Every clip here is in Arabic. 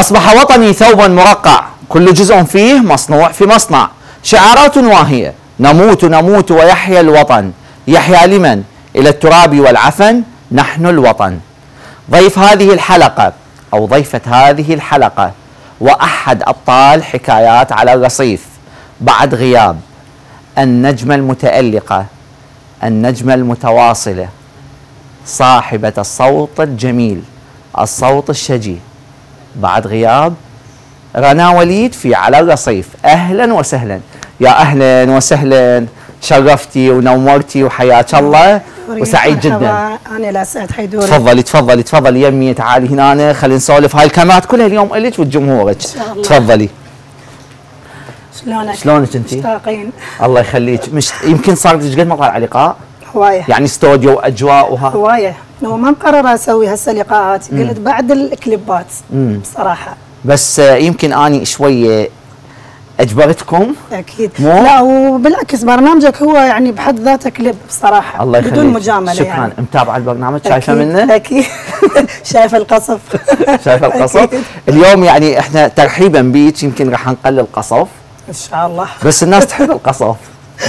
أصبح وطني ثوبا مرقع. كل جزء فيه مصنوع في مصنع. شعارات واهية. نموت نموت ويحيا الوطن. يحيا لمن؟ إلى التراب والعفن. نحن الوطن. ضيف هذه الحلقة أو ضيفة هذه الحلقة وأحد أبطال حكايات على الرصيف. بعد غياب. النجمة المتألقة. النجمة المتواصلة. صاحبة الصوت الجميل. الصوت الشجي. بعد غياب رنا وليد في على الرصيف. أهلا وسهلا. يا أهلا وسهلا. شرفتي ونورتي وحياك الله. وسعيد جدا. أنا لا سعد حيدوري تفضلي تفضلي تفضلي. يمي تعالي هنا. خلينا نسولف. هاي الكاميرات كلها اليوم إلك ولجمهورك تفضلي. شلونك؟ شلونك انت؟ مشتاقين. الله يخليك. مش يمكن صار لك قد ما طالع لقاء هواية. يعني استوديو وأجواء وها. هواية. لو ما مقرره أسوي هسه لقاءات قلت بعد الكليبات بصراحة. بس يمكن أني شوية أجبرتكم. أكيد. مو؟ لا وبالعكس برنامجك هو يعني بحد ذاته كليب بصراحة الله يخليك. بدون مجامله شكرا. يعني متابعه البرنامج؟ شايفه منه؟ أكيد. شايفه القصف. شايفه القصف. اليوم يعني إحنا ترحيبا بيك يمكن راح نقلل قصف إن شاء الله. بس الناس تحب القصف.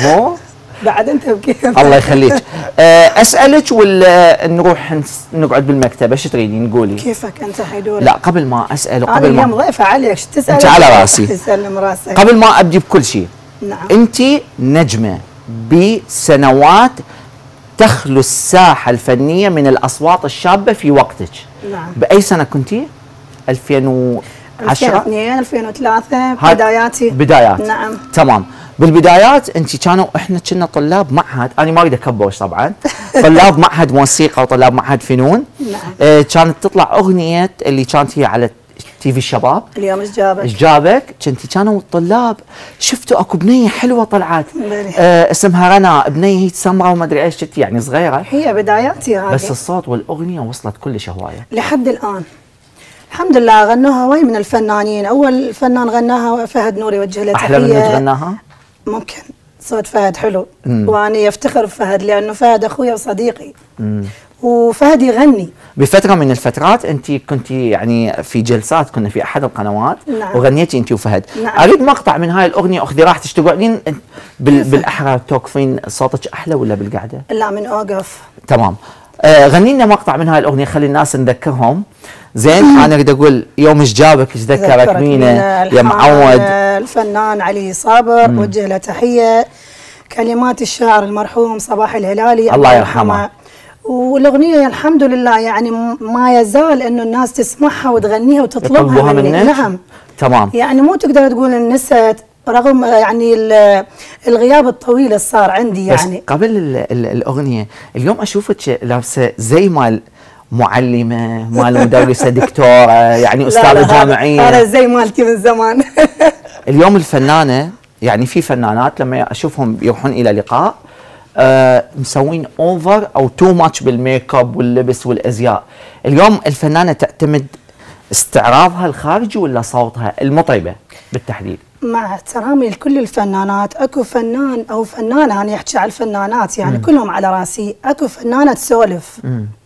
مو؟ بعد أنت بكيف؟ الله يخليك. آه، أسألك ولا نروح نقعد بالمكتب إيش تريدين قولي كيفك أنت حيدور لا قبل ما أسأل أنا وقبل اليوم ما ضيفه عليك. شو تسأل؟ أنت على راسي. تسلم راسك. قبل ما أبدي بكل شيء نعم. أنت نجمة بسنوات تخلو الساحة الفنية من الأصوات الشابة في وقتك. نعم. بأي سنة كنتي؟ 2010 2002 2003 هاي بداياتي. بدايات. نعم. تمام. بالبدايات انت كانوا إحنا كنا طلاب معهد. أنا ما أريد اكبوش طبعا. طلاب معهد موسيقى وطلاب معهد فنون. نعم. آه كانت تطلع أغنية اللي كانت هي على تي في الشباب. اليوم إيش جابك؟ إيش جابك؟ كنتي كانوا الطلاب شفتوا أكو بنية حلوة طلعت. آه اسمها رنا. بنية هي سمراء وما أدري إيش كنتي يعني صغيرة. هي بداياتي هذه. بس الصوت والأغنية وصلت كلش هواية. لحد الآن. الحمد لله غنوها واي من الفنانين. أول فنان غناها فهد نوري يوجه له أحلى من تحية. ممكن. صوت فهد حلو. مم. واني أفتخر بفهد لأنه فهد أخوي وصديقي. وفهد يغني. بفترة من الفترات أنت كنت يعني في جلسات كنا في أحد القنوات. نعم. وغنيتي أنت وفهد. نعم. أريد مقطع من هاي الأغنية. أخذي راحتك. تقعدين بال بالاحرى توقفين صوتك أحلى ولا بالقعدة؟ لا من أوقف. تمام. آه غني لنا مقطع من هاي الأغنية. خلي الناس نذكرهم. زين أنا اريد أقول يوم إيش جابك إيش ذكرك مينا يا معود الفنان علي صابر. وجه له تحية. كلمات الشاعر المرحوم صباح الهلالي الله يرحمه. والأغنية الحمد لله يعني ما يزال إنه الناس تسمعها وتغنيها وتطلبها منك؟ نعم. تمام. يعني مو تقدر تقول انست رغم يعني ال- الغياب الطويل اللي صار عندي بس يعني. قبل ال ال الأغنية اليوم أشوفك لابسة زي مال معلمة مال مدرسه دكتورة يعني أستاذة جامعية. هذا زي مالتي من زمان. اليوم الفنانة يعني في فنانات لما أشوفهم يروحون إلى لقاء آه مسوين over أو too much بال make up واللبس والأزياء. اليوم الفنانة تعتمد استعراضها الخارجي ولا صوتها المطربة بالتحديد؟ مع احترامي لكل الفنانات أكو فنان أو فنانة أنا أحكي على الفنانات يعني مم. كلهم على رأسي أكو فنانة تسولف.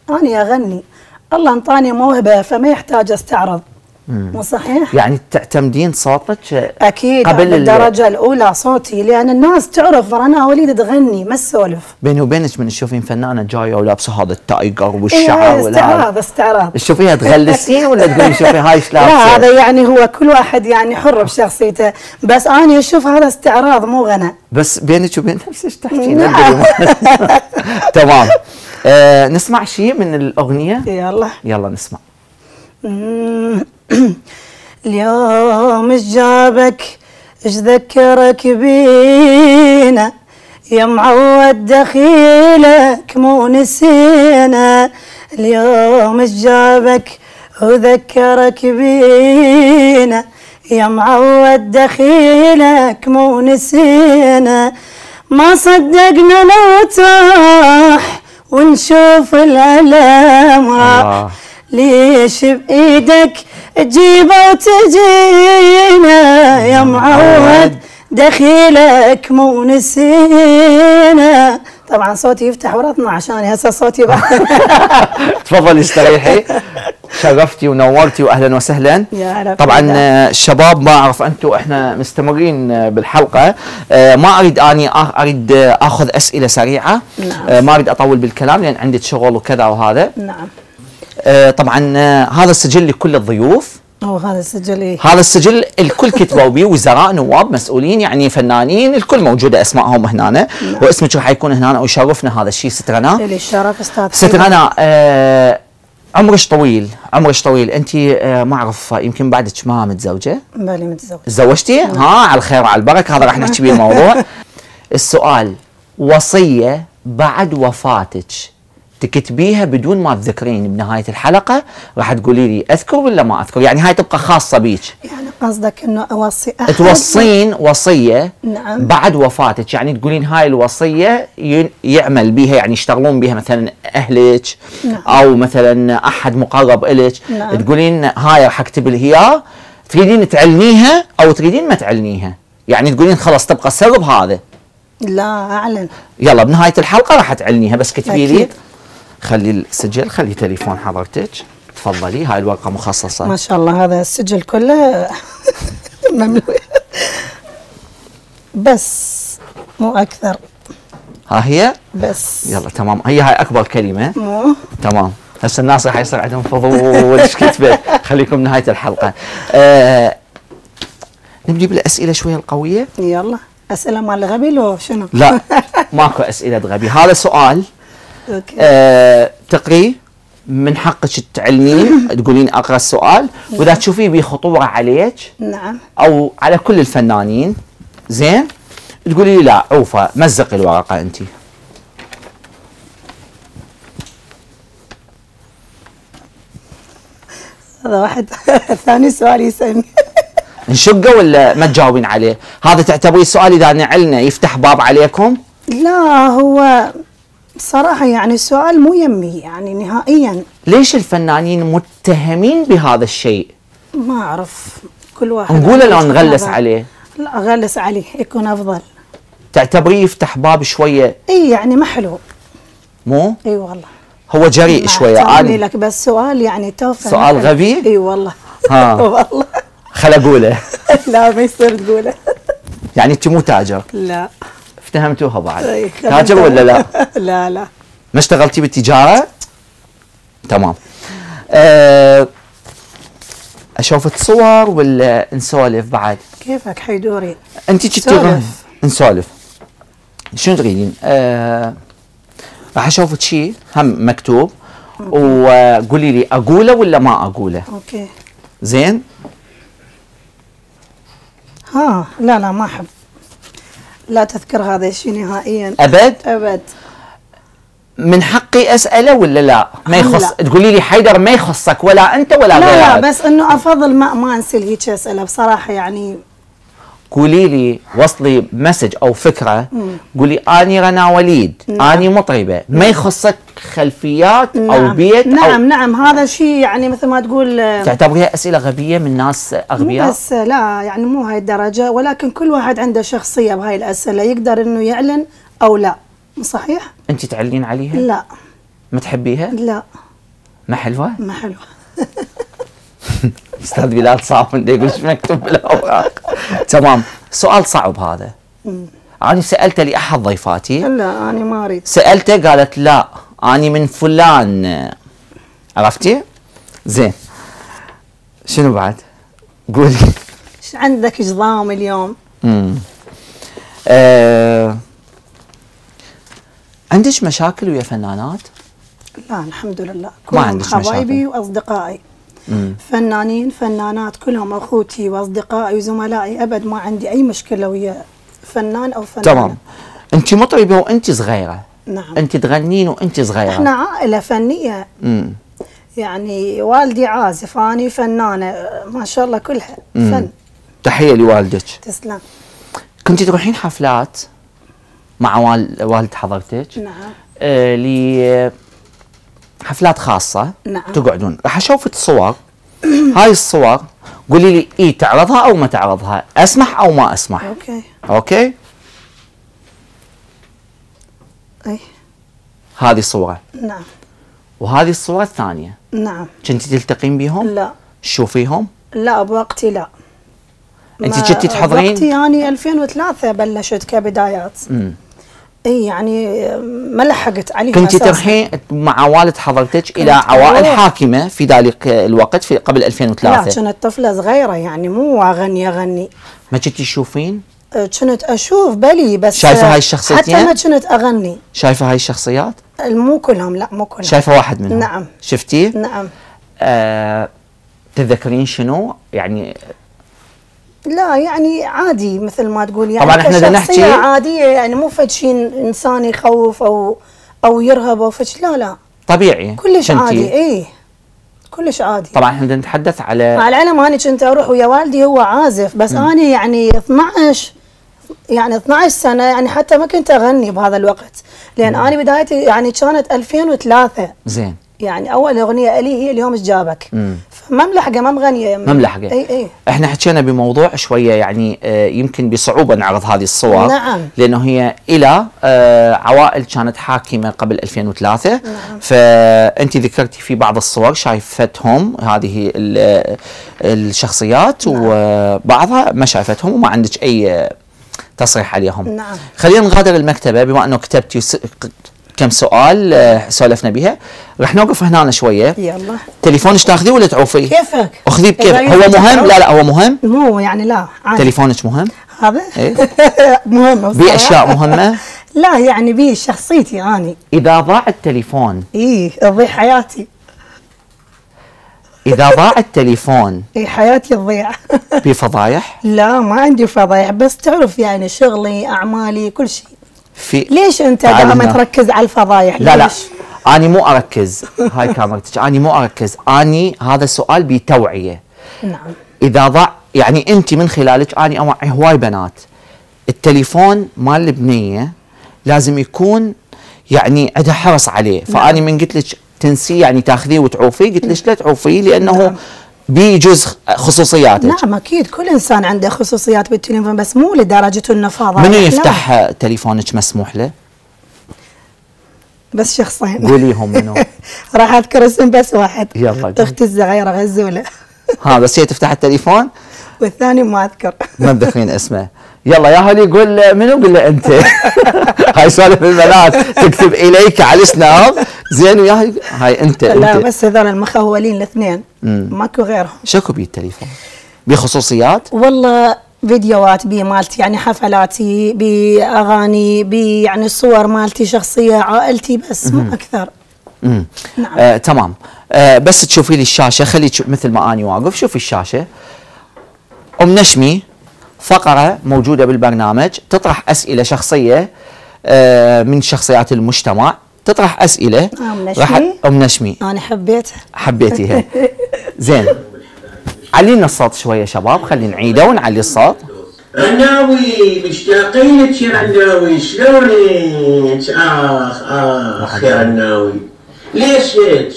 أنا أغني. الله أنطاني موهبة فما يحتاج أستعرض. مو صحيح؟ يعني تعتمدين صوتك أكيد قبل قبل ال- الدرجة الأولى صوتي لأن الناس تعرف رنا وليد تغني ما تسولف بيني وبينك من تشوفين فنانة جاية ولابسة هذا التايجر إيه، والشعر والهذا استعراض استعراض. تشوفين تغلسين ولا تقولين شوفي هاي إيش لا هذا يعني هو كل واحد يعني حر بشخصيته. بس أنا أشوف هذا استعراض مو غنى بس بينك وبين نفسك تحكين. تمام. آه نسمع شيء من الأغنية؟ يلا. يلا نسمع. اليوم إيش جابك؟ إيش ذكرك بينا؟ يا معود دخيلك مو نسينا. اليوم إيش جابك وذكرك بينا؟ يا معود دخيلك مو نسينا. ما صدقنا لو تروح ونشوف الألم الله. ليش بإيدك تجيبه وتجينا؟ يا معود دخيلك مو نسينا. طبعا صوتي يفتح ورطنا عشان هسه صوتي تفضلي استريحي. شرفتي ونورتي واهلا وسهلا. يا هلا طبعا فيك. آه، الشباب ما أعرف أنتم إحنا مستمرين آه، بالحلقة. آه، ما أريد أني أريد أخذ أسئلة سريعة. نعم. ما أريد أطول بالكلام لأن عندي شغل وكذا وهذا. نعم. طبعا هذا السجل لكل الضيوف. هو هذا السجل إيه؟ هذا السجل الكل كتبوا بيه وزراء نواب مسؤولين يعني فنانين الكل موجودة أسمائهم هنا. نعم. واسمك راح يكون هنا ويشرفنا هذا الشيء سترنا. لي الشرف أستاذ سترنا آه عمرك طويل عمرك طويل. أنت آه ما أعرف يمكن بعدك ما متزوجة؟ بالي متزوج تزوجتي؟ ها على الخير وعلى البركة. هذا راح نحكي بيه الموضوع. السؤال وصية بعد وفاتك تكتبيها بدون ما تذكرين بنهاية الحلقة راح تقولي لي أذكر ولا ما أذكر؟ يعني هاي تبقى خاصة بيك. يعني قصدك إنه أوصي أحد؟ توصين وصية نعم. بعد وفاتك. يعني تقولين هاي الوصية يعمل بها يعني يشتغلون بها مثلا أهلك نعم. أو مثلا أحد مقرب إلك. نعم. تقولين هاي راح أكتب اياه تريدين تعلنيها أو تريدين ما تعلنيها؟ يعني تقولين خلاص تبقى سر بهذا لا أعلن. يلا بنهاية الحلقة راح تعلنيها بس كتبي لي. خلي السجل خلي تليفون حضرتك. تفضلي هاي الورقة مخصصة. ما شاء الله هذا السجل كله مملوء بس مو أكثر. ها هي؟ بس. يلا تمام. هي هاي أكبر كلمة. مو. تمام. هسه الناس راح يصير عندهم فضول. إيش كتبت خليكم نهاية الحلقة. آه نبدي بالاسئله شوية القوية؟ يلا. أسئلة مال غبي لو شنو؟ لا ماكو أسئلة غبي. هذا سؤال أوكي. آه تقري؟ من حقك تعلمين تقولين أقرأ السؤال وإذا تشوفيه به خطوره عليك نعم. أو على كل الفنانين زين؟ تقولي لي لا عوفه مزقي الورقة انت. هذا واحد. ثاني سؤال يسألني. نشقه ولا ما تجاوبين عليه؟ هذا تعتبريه سؤال إذا نعلنا يفتح باب عليكم؟ لا هو صراحة يعني السؤال مو يمي يعني نهائيا. ليش الفنانين متهمين بهذا الشيء؟ ما أعرف. كل واحد نقوله لو نغلس عليه. لا غلس عليه يكون أفضل. تعتبريه يفتح باب شوية؟ إي يعني ما حلو. مو؟ إي والله. هو جريء احترامي عادي. لك بس سؤال يعني توفى سؤال غبي؟ إي والله. ها. والله. خل أقوله. لا ما يصير تقوله. يعني أنت مو تاجر؟ لا. افتهمتوها بعد. إي، تاجر ولا لا؟ لا لا. ما اشتغلتي بالتجارة؟ تمام. أه اشوفك صور ولا نسولف بعد؟ كيفك حيدوري أنت كنتي نسولف. شنو تريدين؟ آه راح أشوفك شيء هم مكتوب. وقولي لي أقوله ولا ما أقوله؟ okay. زين؟ ها لا لا ما أحب. لا تذكر هذا الشيء نهائيا. أبد؟ أبد. من حقي أسأله ولا لا؟ ما لا. يخص تقولي لي حيدر ما يخصك ولا أنت ولا لا لا غيرك. بس إنه أفضل ما ما انسل هيك اسئله بصراحة يعني قولي لي وصلي مسج أو فكرة قولي آني رنا وليد نعم. آني مطربة ما يخصك خلفيات أو نعم بيت نعم أو نعم هذا شيء يعني مثل ما تقول تعتبريها أسئلة غبية من ناس أغبياء؟ بس لا يعني مو هاي الدرجة ولكن كل واحد عنده شخصية بهاي الأسئلة يقدر إنه يعلن أو لا. صحيح؟ أنت تعلين عليها؟ لا. ما تحبيها؟ لا. ما حلوة؟ ما حلوة. أستاذ بلال صعب يقول إيش مكتوب بالأوراق؟ تمام. سؤال صعب هذا. أنا سالته لأحد ضيفاتي. لا أنا ما أريد. سألته قالت لا. اني من فلان عرفتي زين شنو بعد قولي إيش عندك جضام اليوم؟ امم آه عندك مشاكل ويا فنانات لا الحمد لله ما كلهم عندك حبايبي مشاكل. وأصدقائي مم. فنانين فنانات كلهم أخوتي وأصدقائي وزملائي أبد ما عندي أي مشكلة ويا فنان أو فنانة تمام انت مطربه وانت صغيره نعم. أنت تغنين وأنت صغيرة. إحنا عائلة فنية. امم يعني والدي عازف أنا فنانة ما شاء الله كلها. فن. تحية لوالدك. تسلم. كنت تروحين حفلات مع وال... والد حضرتك؟ نعم. آه ل حفلات خاصة. نعم. تقعدون. راح اشوفك صور هاي الصور. قولي لي إي تعرضها أو ما تعرضها؟ أسمح أو ما أسمح؟ أوكي. أوكي؟ هذه صورة نعم. وهذه الصور الثانية. نعم. كنتي تلتقين بيهم لا. تشوفيهم؟ لا بوقتي لا. ما- كنتي تحضرين؟ وقتي يعني 2003 بلشت كبدايات. امم إي يعني ما لحقت عليهم كنتي. تروحين مع والد حضرتك إلى كنت عوائل. حاكمة في ذلك الوقت في قبل لا 2003 كنت طفلة صغيرة يعني مو أغني أغني. ما كنتي تشوفين؟ كنت أشوف بلي بس شايفة هاي الشخصيتين؟ حتى ما كنت أغني. شايفة هاي الشخصيات؟ مو كلهم لا مو كلهم. شايفة واحد منهم؟ نعم. شفتيه؟ نعم. آه تتذكرين شنو؟ يعني لا يعني عادي مثل ما تقول. يعني طبعاً كشخصية نحكي- عادية يعني مو فد شيء إنسان يخوف أو أو يرهب أو فد لا لا. طبيعي. كلش عادي اي كلش عادي. طبعا إحنا نتحدث على مع العلم أنا كنت أروح ويا والدي هو عازف بس أنا يعني 12 يعني 12 سنة يعني حتى ما كنت أغني بهذا الوقت. لأن أنا بدايتي يعني كانت 2003 زين. يعني أول أغنية لي هي اليوم إيش جابك مم. فما ملحقه ما مغنية. ما ملحقه إي إي. إحنا حكينا بموضوع شوية يعني آه، يمكن بصعوبة نعرض هذه الصور. نعم. لأنه هي إلى آه، عوائل كانت حاكمة قبل 2003 نعم. فانت ذكرتي في بعض الصور شايفتهم هذه ال- الشخصيات نعم. وبعضها ما شايفتهم وما عندك أي تصريح عليهم. نعم. خلينا نغادر المكتبة بما أنه كتبتي س- كم سؤال آه، سولفنا بها. رح نوقف هنا شوية. يلا. تليفونك تاخذيه ولا تعوفيه؟ كيفك؟ أخذيه بكيف هو مهم. لا لا هو مهم؟ مو يعني لا عادي. تليفونك مهم؟ هذا؟ إيه؟ مهم بي اشياء مهمة؟ لا يعني بي شخصيتي اني إذا ضاع التليفون. اي تضيع حياتي. إذا ضاع التليفون اي حياتي تضيع. في فضايح؟ لا ما عندي فضايح بس تعرف يعني شغلي أعمالي كل شيء. في ليش أنت. دائما تركز على الفضايح؟ لا لا ليش؟ أني مو أركز. هاي كاميرتك أني مو أركز. أني هذا السؤال بتوعية. نعم. إذا ضاع يعني أنت من خلالك أني أوعي هواي بنات. التليفون مال البنية لازم يكون يعني عندها حرص عليه. فأني من قلت لك تنسيه يعني تاخذيه وتعوفيه؟ قلت لك لا تعوفيه؟ لأنه نعم. بيجوز خصوصياتك. نعم أكيد. كل إنسان عنده خصوصيات بالتليفون بس مو لدرجة انه فضايح منو لا، يفتح تليفونك مسموح له؟ بس شخصين. قوليهم منو. راح أذكر اسم بس واحد. يلا. أختي الصغيره غزولة. ها بس هي تفتح التليفون؟ والثاني ما أذكر. ما تذكرين اسمه. يلا يا هولي قول له منو قول له أنت؟ هاي سوالف البنات تكتب إليك على السناب زين ويا هاي أنت لا أنت. بس هذول المخولين الاثنين. ماكو غيرهم. شكو بيه التليفون؟ بخصوصيات؟ والله فيديوهات بي مالتي يعني حفلاتي باغاني بي يعني صور مالتي شخصية عائلتي بس مو أكثر. امم نعم. آه تمام. آه بس تشوفي لي الشاشة خلي تشوف مثل ما أني واقف شوفي الشاشة. أم نشمي فقرة موجودة بالبرنامج تطرح أسئلة شخصية آه من شخصيات المجتمع. تطرح أسئلة. أم راح- نشمي؟ أم نشمي. أنا حبيتها حبيتيها. زين. علينا الصوت شوية شباب خلينا نعيده ونعلي الصوت. عناوي مشتاقين لك يا عناوي شلونك؟ آخ آخ يا عناوي ليش هيك؟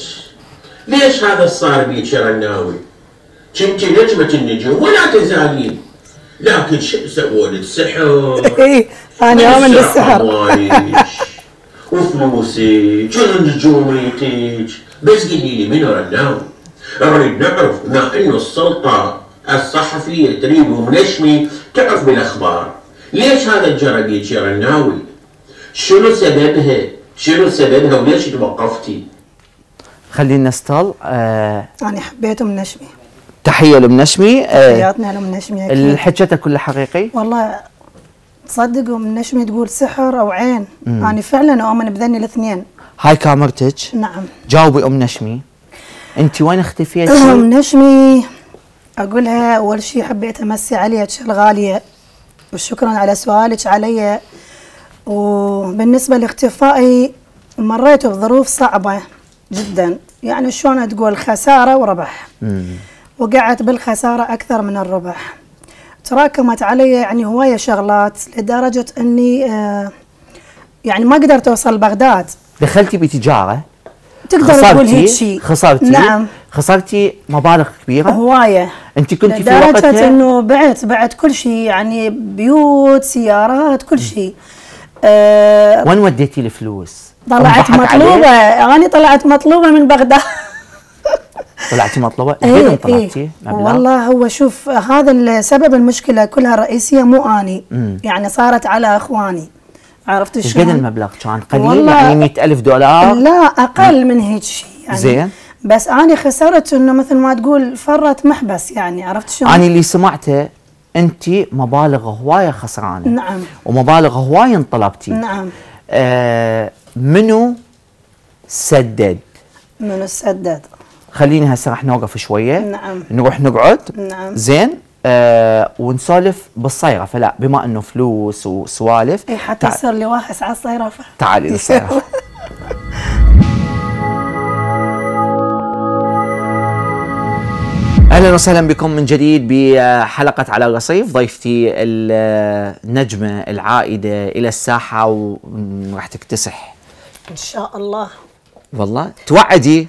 ليش هذا صار بيك يا عناوي؟ كنت نجمة النجوم ولا تزالين. لكن شو سووا لك سحر؟ اي أنا اؤمن بالسحر. وفلوسك ونجوميتك بس لي منو عناوي؟ نريد نعرف بما انه السلطة الصحفية تريد ومنشمي تعرف بالاخبار ليش هذا الجرقيج يا رناوي؟ شنو سببها؟ شنو سببها وليش توقفتي؟ خلينا نستل آه أنا حبيت ام نشمي تحيه لام نشمي آه حياتنا لام نشمي أكيد اللي حكته كله حقيقي والله تصدق ام نشمي تقول سحر أو عين. أنا فعلا اؤمن بذني الاثنين. هاي كاميرتك نعم. جاوبي أم نشمي. انت وين اختفيتي؟ أم نشمي أقولها أول شيء حبيت أمسي عليك الغاليه وشكرا على سؤالك علي. وبالنسبة لاختفائي مريت بظروف صعبة جدا. يعني شلون تقول خسارة وربح. وقعت بالخسارة أكثر من الربح. تراكمت علي يعني هواية شغلات لدرجة إني آه يعني ما قدرت أوصل بغداد. دخلتي بتجارة؟ تقدر تقول هيك شيء خسرتي؟ نعم. خسرتي مبالغ كبيرة؟ هواية. أنت كنت في لدرجة وقتها؟ إنه بعت بعت كل شيء يعني بيوت سيارات كل شيء آه وين وديتي الفلوس؟ طلعت مطلوبة؟ أنا طلعت مطلوبة من بغداد. طلعتي مطلوبة؟ قد إيه. طلعتي إيه. مبلغ؟ والله هو شوف هذا السبب المشكلة كلها الرئيسية مو أني. يعني صارت على أخواني. عرفت إيش شلون؟ قد المبلغ؟ كان قليل؟ والله- يعني 100000 دولار؟ لا أقل من هيك شيء يعني. زين. بس أنا خسرت إنه مثل ما تقول فرت محبس يعني عرفت شلون؟ أنا اللي سمعته أنت مبالغ هواية خسرانة. نعم. ومبالغ هواية انطلبتي. نعم. آه منو سدد؟ من السدد خليني هسه راح نوقف شوية. نعم. نروح نقعد. نعم. زين. آه ونسولف بالصيغة. فلا بما إنه فلوس وسوالف اي حتى يصير لي واحس على الصيرفة. تعالي للصيغه أهلا وسهلا بكم من جديد بحلقة على الرصيف ضيفتي النجمة العائدة إلى الساحة وراح تكتسح. إن شاء الله. والله توعدي.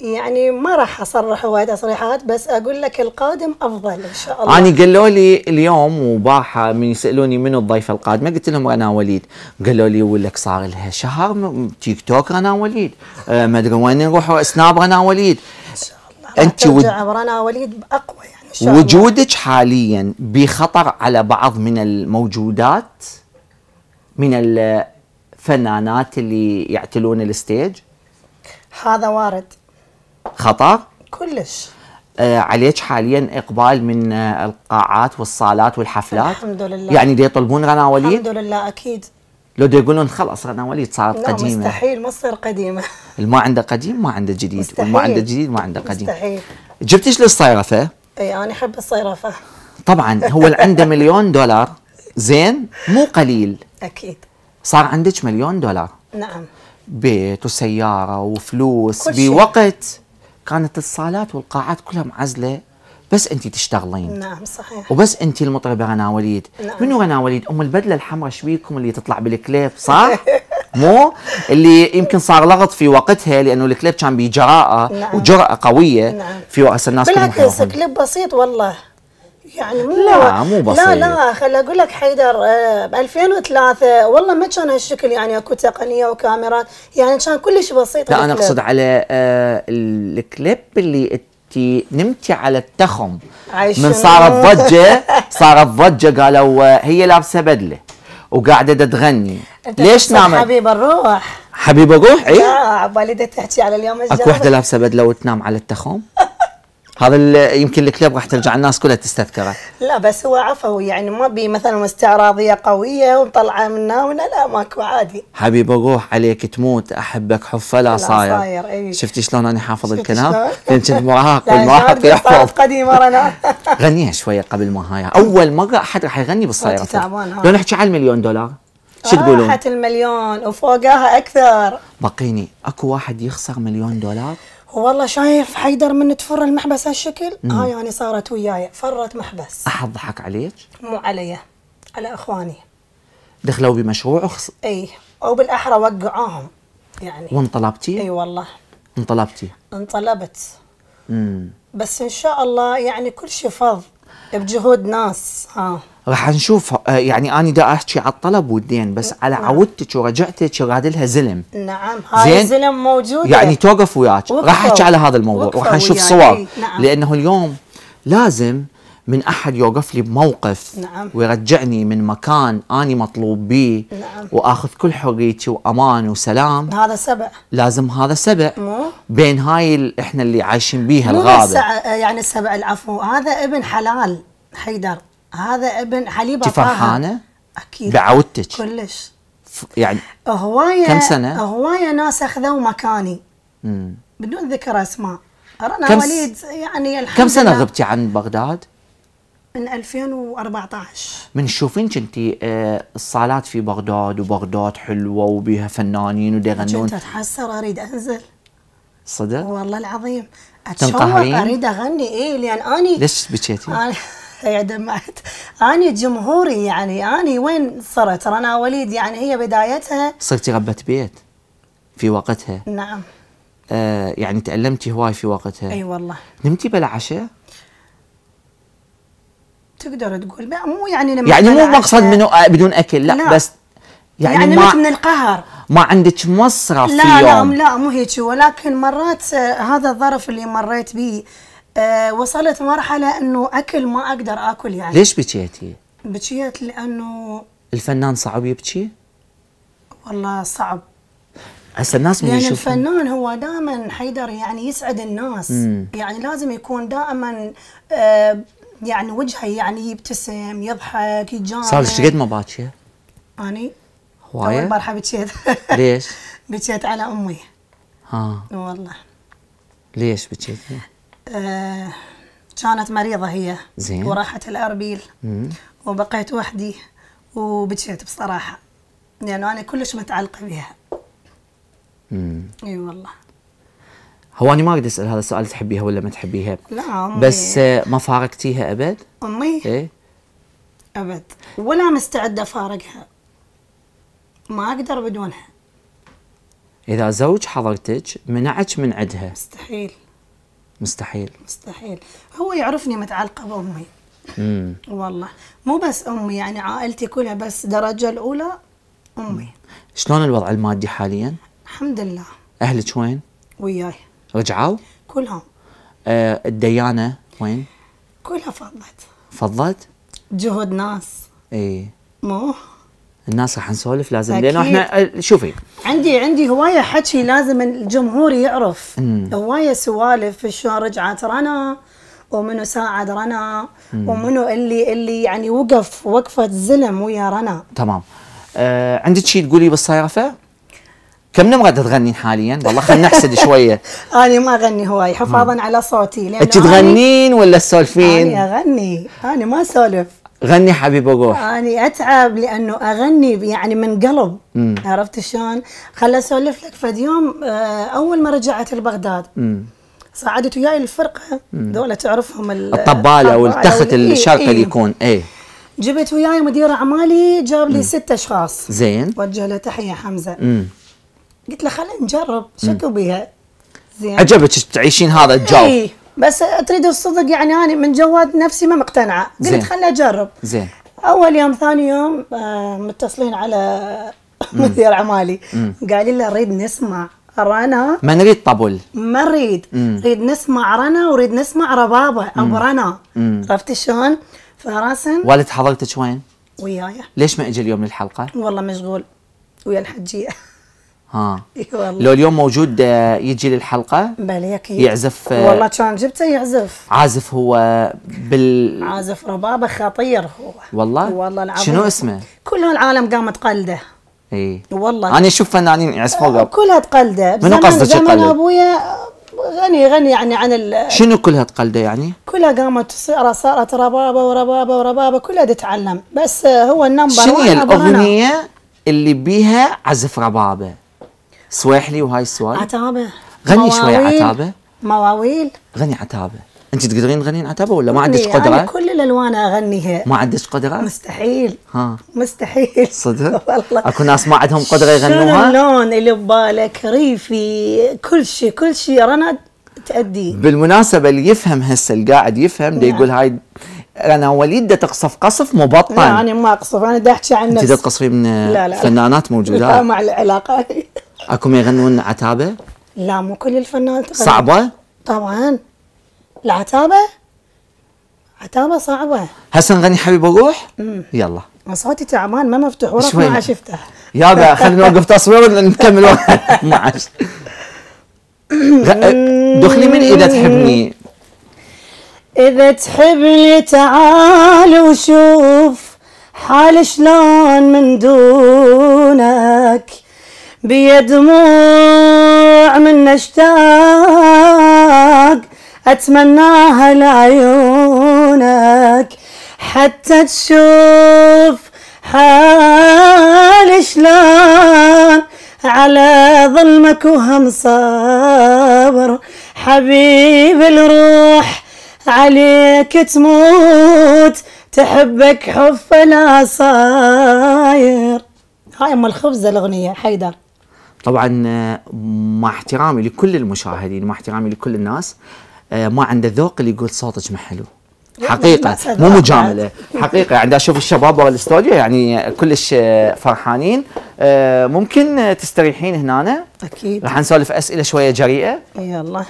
يعني ما راح أصرح وايد تصريحات بس أقول لك القادم أفضل إن شاء الله. أني قالوا لي اليوم وباحة من يسألوني منو الضيفه القادمه قلت لهم رنا وليد. قالوا لي ولك صار لها شهر تيك توك رنا وليد. آه ما أدري وين نروح سناب رنا وليد. إن شاء الله. ود- ترجع برنا وليد بأقوى يعني إن شاء الله. وجودك حاليا بخطر على بعض من الموجودات من الفنانات اللي يعتلون الستيج؟ هذا وارد. خطر كلش. آه عليك حاليا إقبال من آه القاعات والصالات والحفلات؟ الحمد لله. يعني دي يطلبون رنا وليد؟ الحمد لله أكيد. لو دي يقولون خلاص رنا وليد صارت لا قديمة. مستحيل ما تصير قديمة. اللي ما عنده قديم ما عنده جديد. مستحيل. والما عنده جديد ما عنده قديم. مستحيل. جبتش للصيرفه إي أنا أحب الصيرفة. طبعا هو اللي عنده مليون دولار. زين؟ مو قليل. أكيد. صار عندك مليون دولار. نعم. بيت وسيارة وفلوس. بوقت. كانت الصالات والقاعات كلها معزلة بس انت تشتغلين نعم صحيح وبس انت المطربة رنا وليد نعم. منو رنا وليد أم البدلة الحمراء شبيكم اللي تطلع بالكليب صح مو اللي يمكن صار لغط في وقتها لأنه الكليب كان بجراءة نعم. وجرأة قوية نعم. في وقت الناس بالعكس. كليب بسيط والله يعني مو لا، مو بسيط. لا لا خل أقول لك حيدر ب 2003 والله ما كان هالشكل يعني أكو تقنية وكاميرات يعني كان كلش بسيط لا أنا. أقصد على آه الكليب اللي أنت نمتي على التخم. من؟ صارت ضجة صارت ضجة قالوا آه، هي لابسة بدلة وقاعدة تغني ليش نامت حبيب الروح؟ حبيبه روح لا اي عبالي دا تحكي على اليوم الجاي. أكو وحدة لابسة بدلة وتنام على التخم؟ هذا يمكن الكليب راح ترجع الناس كلها تستذكره. لا بس هو عفوي يعني ما بي مثلا استعراضية قوية ومطلعه منا ومنا لا ماكو عادي. حبيبه روح عليك تموت أحبك حفه لا صاير. صاير، إي. شفتي شلون أنا حافظ الكلام؟ لأن كنت مراهق والمراهق يحفظ. قديمه رنا غنيها شوية قبل ما هاي. أول مرة أحد راح يغني بالصيرفه تعبان. لو نحكي على المليون دولار شو تقولون؟ راحت المليون وفوقها أكثر. بقيني أكو واحد يخسر مليون دولار؟ والله شايف حيدر من تفر المحبس هالشكل هاي يعني صارت وياي. فرت محبس. أحد ضحك عليك؟ مو علي. على إخواني. دخلوا بمشروع وخس... إي. أو بالأحرى وقعوهم. يعني. وانطلبتي إي والله. انطلبتي انطلبت. امم بس إن شاء الله يعني كل شيء فض. بجهود ناس ها راح نشوف آه، يعني اني دا أحكي على الطلب والدين بس على عودتك ورجعتك راد لها زلم نعم هاي زين. الزلم موجود يعني توقف وياك. راح أحكي على هذا الموضوع وراح نشوف. صور نعم. لأنه اليوم لازم من أحد يوقف لي بموقف نعم. ويرجعني من مكان أني مطلوب به نعم. وآخذ كل حريتي وأمان وسلام. هذا سبع. لازم هذا سبع. مو؟ بين هاي إحنا اللي عايشين بيها الغابة. سع- يعني السبع العفو. هذا ابن حلال حيدر. هذا ابن حليبه. فرحانه أكيد. بعودتك. كلش. يعني هوايه كم سنة؟ هواية ناس أخذوا مكاني. مم. بدون ذكر أسماء. رنا كم وليد يعني الحمد كم سنة لله. غبتي عن بغداد؟ من 2014 من تشوفينك انت آه الصالات في بغداد وبغداد حلوة وبيها فنانين ودي يغنون كنت أتحسر أريد أنزل. صدق؟ والله العظيم. أتشوق؟ أريد أغني إيه لأن أني ليش بكيتي؟ يا دمعت. أني جمهوري يعني أني وين صرت؟ رنا وليد يعني هي بدايتها. صرتي ربة بيت في وقتها. نعم. آه يعني تألمتي هواي في وقتها. أي والله. نمتي بلا عشاء؟ تقدر تقول مو يعني لما يعني مو مقصد منه آه بدون أكل لا, لا. بس يعني, يعني, ما من القهر ما عندك مصرف لا في لا يوم لا مو هيك ولكن مرات آه، هذا الظرف اللي مريت به آه، وصلت مرحلة إنه أكل ما أقدر آكل يعني ليش بكيتي؟ بكيت لأنه الفنان صعب يبكي؟ والله صعب هسه الناس من يشوفون الفنان هو دائما حيدر يعني يسعد الناس مم. يعني لازم يكون دائما آه، يعني وجهه يعني يبتسم يضحك يتجامل صار لك قد ما باكيه؟ اني أول هوايه؟ مرحله بكيت ليش؟ بكيت على أمي ها والله ليش بكيتي؟ آه كانت مريضة هي زين. وراحت الأربيل مم. وبقيت وحدي وبكيت بصراحة لأنه أنا كلش متعلقة بها مم. إي والله هو أنا ما أقدر أسأل هذا السؤال تحبيها ولا ما تحبيها؟ لا أمي. بس آه، ما فارقتيها أبد؟ أمي؟ إيه؟ أبد. ولا مستعدة أفارقها. ما أقدر بدونها. إذا زوج حضرتك منعك من عدها مستحيل. مستحيل. مستحيل. هو يعرفني متعلقة بأمي. امم والله. مو بس أمي يعني عائلتي كلها بس درجة الأولى أمي. شلون الوضع المادي حاليا؟ الحمد لله. أهلك وين؟ وياي. رجعوا؟ كلهم آه الديانة وين؟ كلها فضلت فضلت؟ جهد ناس إيه مو الناس راح نسولف لازم. لأنه إحنا آه، شوفي عندي عندي هواية حكي لازم الجمهور يعرف مم. هواية سوالف شلون رجعت رنا ومنو ساعد رنا ومنو اللي اللي يعني وقف وقفة زلم ويا رنا تمام آه عندك شيء تقولي بالصيافة؟ كم نمرة تغنين حاليا؟ والله خلينا نحسد شوية. أنا ما أغني هواي حفاظا على صوتي لأنه أنت أنا- تغنين ولا أنا تسولفين؟ أغني أنا ما أسولف. غني حبيب روح أنا أتعب لأنه أغني يعني من قلب. مم. عرفت شلون؟ خل أسولف لك فد يوم آه، أول ما رجعت لبغداد مم. صعدت وياي الفرقه دولة تعرفهم ال- الطبالة أو التخت إيه، الشرقي إيه. اللي يكون إيه جبت وياي مدير أعمالي جاب لي ست أشخاص. زين. وجه له تحية حمزة. امم قلت له خلينا نجرب. شكو بيها؟ زين. عجبك تعيشين هذا الجو؟ إيه، بس تريد الصدق يعني أنا من جواد نفسي ما مقتنعة. قلت خليني أجرب. زين. أول يوم ثاني يوم آه متصلين على مدير أعمالي. قال لي نريد نسمع رنا ما نريد طبل. ما نريد. نريد نسمع رنا وريد نسمع ربابة ابو رنا مم. عرفت شلون؟ فراسن والد حضرتك وين؟ وياي. ليش ما إجى اليوم للحلقة؟ والله مشغول. ويا الحجية. ها. إي والله. لو اليوم موجود آه، يجي للحلقة بلي أكيد يعزف آه، والله كان جبته يعزف. عازف هو بال عازف ربابه خطير هو. والله؟ والله العظيم. شنو اسمه؟ كل العالم قامت تقلده إي. والله. أنا أشوف فنانين يعزفوا قبل. كلها تقلده. منو قصدك زمن يقلد؟ أبويا غني غني يعني عن ال... شنو كلها تقلده يعني؟ كلها قامت تصير صارت ربابة وربابة وربابة كلها تتعلم. بس هو النمبر شنو هي. الأغنية اللي بيها عزف ربابة؟ سويحلي وهاي السؤال عتابة. غني شوي. عتابة. مواويل. غني عتابة. أنت تقدرين تغنين عتابة ولا ما عندك قدره؟ كل الألوان اغنيها ما عندك قدره؟ مستحيل. ها. مستحيل. صدق؟ والله. أكو ناس ما عندهم قدرة شنو يغنوها؟ اللون اللي ببالك؟ ريفي. كل شيء كل شيء رنا تأدي. بالمناسبة اللي يفهم هسه اللي قاعد يفهم دا نعم. يقول هاي أنا وليد تقصف قصف لا مبطن أنا ما أقصف. أنا دا احكي عن أنت نفسي. تقصفي من لا لا فنانات لا موجودات مع العلاقة. اكو ما يغنون عتابة؟ لا مو كل الفنانات. صعبة؟ طبعا العتابه عتابة صعبة هسه نغني حبيب الروح؟ يلا صوتي تعبان ما مفتوح ورق. ما عاد يفتح يابا خلينا نوقف تصوير ونكمل وقت 12 غ- دخلي من إذا تحبني إذا تحبني تعال وشوف حالي شلون من دونك بيد دموع من اشتاق أتمناها لعيونك حتى تشوف حالي شلون. على ظلمك وهم صبر حبيب الروح عليك تموت. تحبك حب لا صاير. هاي أم الخبزه الأغنية حيدر. طبعا آه، مع احترامي لكل المشاهدين مع احترامي لكل الناس آه، ما عنده ذوق اللي يقول صوتك ما حلو حقيقة بأس مو بعد. مجاملة. حقيقة يعني أشوف الشباب ورا الاستوديو يعني كلش آه، فرحانين. ممكن تستريحين هنا؟ أكيد. راح نسولف أسئلة شوية جريئة. يلا.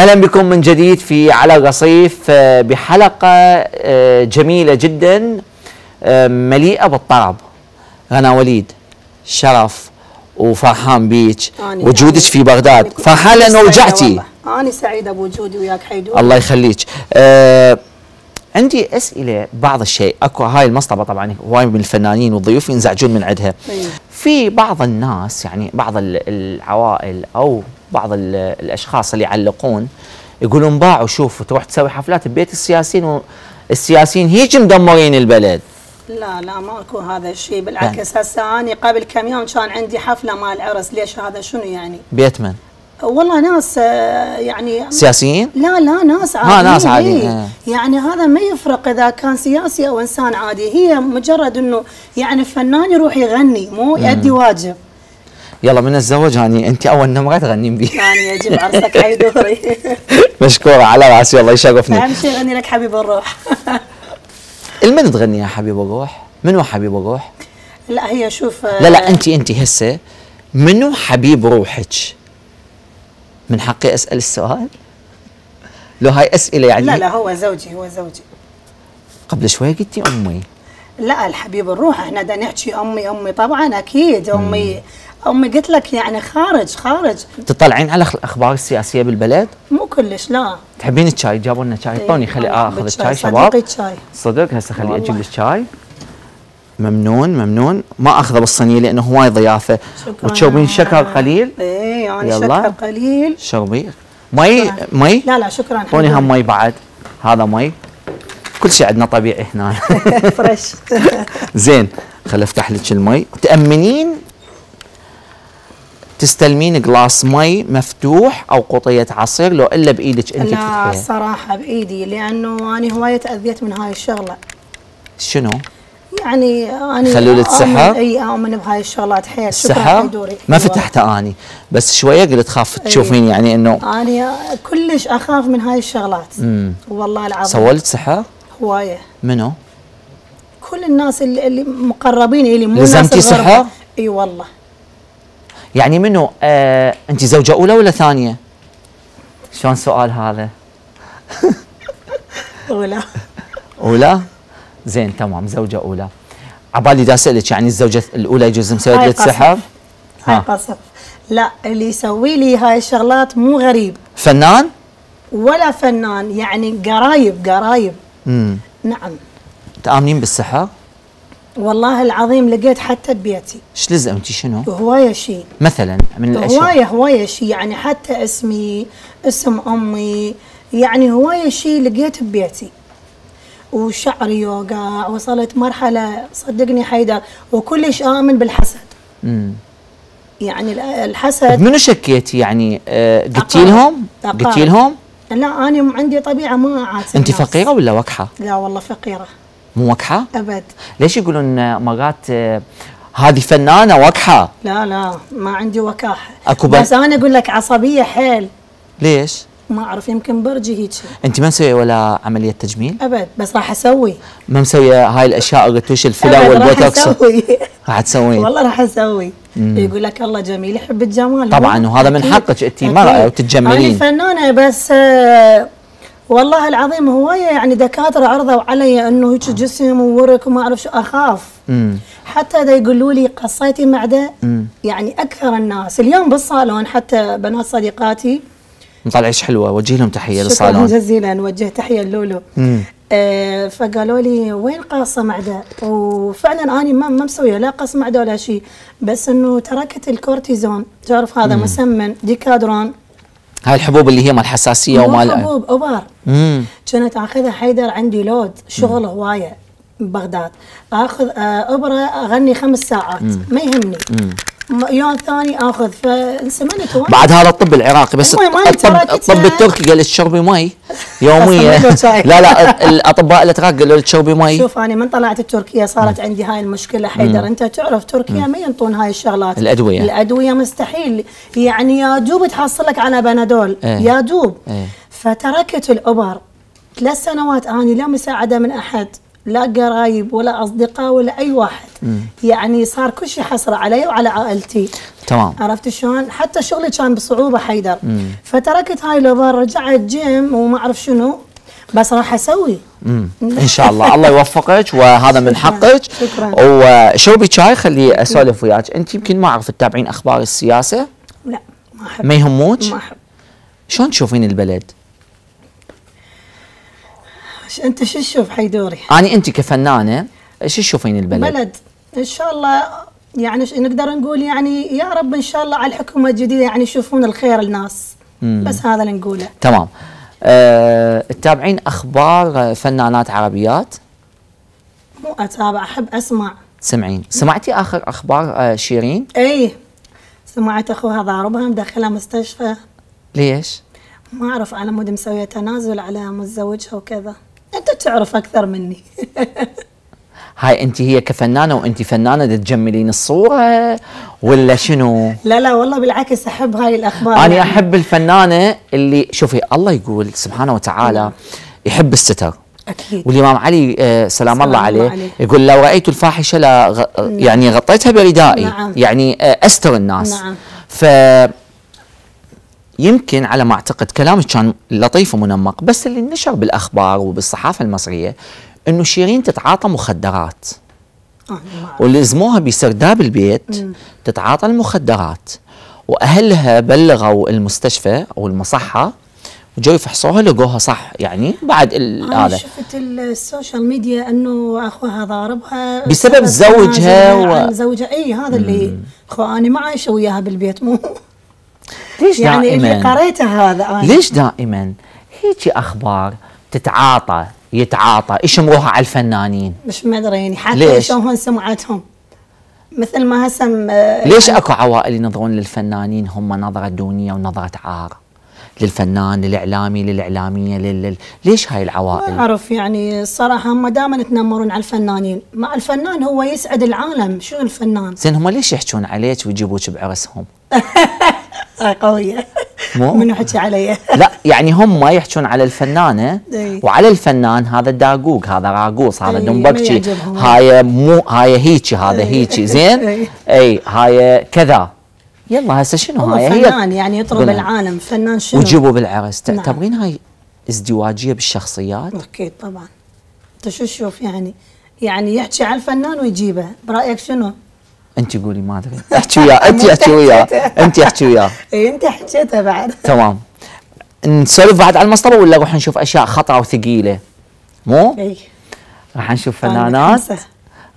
أهلا بكم من جديد في على الرصيف آه، بحلقة آه، جميلة جدا آه، مليئة بالطرب. غنا وليد شرف وفرحان بيك. وجودك في بغداد. فرحان لأنه رجعتي. أنا سعيده بوجودي وياك حيدو الله يخليك. عندي أسئلة بعض الشيء. أكو هاي المصطبة طبعا هواي من الفنانين والضيوف ينزعجون من عندها. أيوة. في بعض الناس يعني بعض ال- العوائل أو بعض ال- الأشخاص اللي يعلقون يقولون باعوا شوف تروح تسوي حفلات ببيت السياسيين والسياسيين هيج مدمرين البلد. لا لا ماكو هذا الشيء بالعكس هسه اني قبل كم يوم كان عندي حفلة مال عرس ليش هذا؟ شنو يعني؟ بيت من؟ والله ناس آه، يعني سياسيين؟ لا لا ناس عاديين. ناس عاديين، إيه. آه. يعني هذا ما يفرق إذا كان سياسي أو إنسان عادي هي مجرد إنه يعني فنان يروح يغني مو يؤدي واجب. يلا من الزواج هاني أنت أول نمرة تغنين بي. يعني يجب عرسك حيدوري مشكورة على رأسي الله يشرفني. أهم شيء يغني لك حبيب الروح. المن تغني يا حبيب الروح؟ منو حبيب الروح؟ لا هي شوف آه، لا لا أنت أنت هسه منو حبيب روحك؟ من حقي أسأل السؤال؟ لو هاي أسئلة يعني لا لا هو زوجي هو زوجي. قبل شوي قلتي أمي. لا الحبيب الروح إحنا دا نحكي أمي أمي طبعا أكيد أمي أمي قلت لك يعني خارج خارج. تطلعين على الاخبار السياسية بالبلد؟ مو كلش لا. تحبين الشاي؟ جابوا لنا شاي اعطوني خلي والله آخذ الشاي شباب. الشاي. صدق؟ هسه خلي. أجيب لك شاي. ممنون ممنون. ما أخذه بالصينية لأنه هواي ضيافة. شكراً. وتشربين شكر قليل؟ إيه يعني. شكر قليل. شربي. مي؟ مي؟ لا لا شكرا اعطوني هم مي بعد. هذا مي. كل شيء عندنا طبيعي هنا. fresh. زين خل أفتح لك المي. تأمنين تستلمين glass مي مفتوح أو قطية عصير لو إلا بإيدك أنت لا تفتحيها الصراحة بإيدي لأنه أنا هواية تأذيت من هاي الشغلة شنو؟ يعني أنا خلولة سحر؟ أي أؤمن بهاي الشغلات حيل السحر ما أيوة. فتحتها أني بس شوية قلت خاف تشوفين يعني انه أنا كلش أخاف من هاي الشغلات امم والله العظيم سوالت سحر؟ هواية منو؟ كل الناس اللي, اللي مقربين إلي مو لزمتي. سحر؟ إي والله يعني منو؟ آه انت زوجة أولى ولا ثانية؟ شلون سؤال هذا؟ ولا أولى؟ زين تمام زوجة أولى عبالي دا أسألك يعني الزوجة الأولى يجوز لك قصف. سحر؟ هاي ها. قصف لا اللي يسوي لي هاي الشغلات مو غريب فنان؟ ولا فنان يعني قرايب قرايب امم نعم تآمنين بالسحر؟ والله العظيم لقيت حتى ببيتي إيش لزمتي شنو؟ هواية شيء مثلا من الأشياء هواية هواية شيء يعني حتى اسمي اسم أمي يعني هواية شيء لقيت ببيتي وشعري يوقع وصلت مرحلة صدقني حيدر وكلش آمن بالحسد امم يعني ال- الحسد منو شكيتي يعني آه قلتي. لهم؟ قلتي لهم؟ لا أنا عندي طبيعة ما أعاتب أنت الناس. فقيرة ولا وكحة؟ لا والله فقيرة مو وكحة؟ أبد ليش يقولون مرات آه، هذه فنانة وكحة؟ لا لا ما عندي وكاحة أكو بن- بس أنا أقول لك عصبية حيل ليش؟ ما أعرف يمكن برجي هيك أنت ما مسوية ولا عملية تجميل؟ أبد بس راح أسوي ما مسوية هاي الأشياء الرتوش ال filler أبد راح والبوتوكس أسوي راح تسوين والله راح أسوي يقول لك الله جميل يحب الجمال طبعاً، وهذا من. حقك أكيد. مرأة وتتجملين. أنا فنانة بس آه، والله العظيم هواية يعني دكاترة عرضوا علي أنه هيك جسم وورك وما أعرف شو أخاف. امم حتى إذا يقولوا لي قصيتي معدة مم. يعني أكثر الناس. اليوم بالصالون حتى بنات صديقاتي. مطلعش حلوة؟ وجه لهم شكرا للصالون. جزيلا. نوجه تحية لولو مم. آه فقالوا لي وين قاصة معدة؟ وفعلا أنا ما ما مسوية لا قص معدة ولا شيء. بس إنه تركت الكورتيزون. تعرف هذا مسمن ديكادرون. هاي الحبوب اللي هي مال مو ومال حبوب ابر كنت أخذها حيدر عندي load شغل هواية ببغداد أخذ آه ابره أغني خمس ساعات. ما يهمني. م- يوم ثاني آخذ فانسمنت وايد بعد هذا الطب العراقي بس الطب. الطب التركي قال لك تشربي مي يوميا. لا لا الأطباء الاتراك قالوا لك تشربي مي. شوف أنا من طلعت تركيا صارت عندي هاي المشكلة حيدر. أنت تعرف تركيا ما ينطون هاي الشغلات. الأدوية. الأدوية مستحيل. يعني يا دوب تحصلك على بنادول. إيه. يا دوب. إيه. فتركت الأبر ثلاث سنوات. اني لا مساعدة من أحد. لا قرايب ولا أصدقاء ولا أي واحد. يعني صار كل شيء حصر علي وعلى عائلتي تمام. عرفت شلون؟ حتى شغلي كان بصعوبة حيدر. فتركت هاي الابر رجعت جيم وما أعرف شنو بس راح أسوي. مم. إن شاء الله. الله يوفقك وهذا من. حقك. شكراً. وشربي شاي؟ خلي أسولف وياك. أنت يمكن ما أعرف تتابعين أخبار السياسة؟ لا ما أحب. ما يهموك؟ ما أحب. شلون تشوفين البلد؟ أنت شو تشوف حيدوري؟ اني أنت كفنانة شو تشوفين البلد؟ بلد. إن شاء الله يعني نقدر نقول يعني يا رب إن شاء الله على الحكومة الجديدة يعني يشوفون الخير الناس بس هذا اللي نقوله. تمام. أه تتابعين أخبار فنانات عربيات؟ مو أتابع أحب أسمع. سمعين. سمعتي آخر أخبار آه، شيرين؟ إي. سمعت أخوها ضاربها مدخلها مستشفى. ليش؟ ما أعرف على مود مسوية تنازل على متزوجها وكذا. انت تعرف أكثر مني هاي انت هي كفنانة وانت فنانة تجملين الصورة ولا شنو لا لا والله بالعكس أحب هاي الأخبار أنا يعني. أحب الفنانة اللي شوفي الله يقول سبحانه وتعالى يحب الستر أكيد والإمام علي آه، سلام, سلام الله عليه عليه. يقول لو رأيت الفاحشة لا غ... يعني غطيتها بردائي نعم. يعني آه، أستر الناس نعم. ف يمكن على ما أعتقد كلامك كان لطيف ومنمق بس اللي نشر بالأخبار وبالصحافة المصرية إنه شيرين تتعاطى مخدرات. آه،. ولزموها بسرداب البيت تتعاطى المخدرات. وأهلها بلغوا المستشفى أو المصحة وجو يفحصوها لقوها صح يعني بعد أنا هذا. شفت السوشيال ميديا إنه أخوها ضاربها بسبب زوجها و-. زوجها. إي هذا اللي اخو أنا ما عايشه وياها بالبيت مو ليش يعني اللي دائما؟ قريته هذا أنا؟ ليش دائما؟ هيك أخبار تتعاطى يتعاطى. يشمروها على الفنانين؟ مش مدري يعني حتى ليش؟ شلون سمعتهم؟ مثل ما هسه آه، ليش أكو عوائل ينظرون للفنانين هم نظرة دونية ونظرة عار؟ للفنان للإعلامي للإعلامية لل... ليش هاي ما العوائل أعرف يعني الصراحه هم دائما يتنمرون على الفنانين مع الفنان هو يسعد العالم. شنو الفنان؟ زين هم ليش يحجون عليك ويجيبوك بعرسهم؟ قوية مو؟ منو حكي علي لا يعني هم يحجون على الفنانة إي. وعلى الفنان هذا داقوق هذا راقوص هذا دنبكشي. هاي مو هاي هيجي هذا. هيجي زين. إي هاي كذا يلا هسه شنو هاي فنان يعني يطرب. العالم فنان شنو وتجيبوا بالعرس نعم. تعتبرين هاي ازدواجية بالشخصيات أكيد طبعا أنت شو تشوف يعني يعني يحكي على الفنان ويجيبه برأيك شنو؟ أنت قولي ما أدري. أحكي وياه أنت أحكي وياه أنت أحكي وياه. اي أنت حكيتها بعد. تمام. نسولف بعد على المصطبة ولا نروح نشوف أشياء خطرة وثقيلة؟ مو؟ اي راح نشوف فنانات.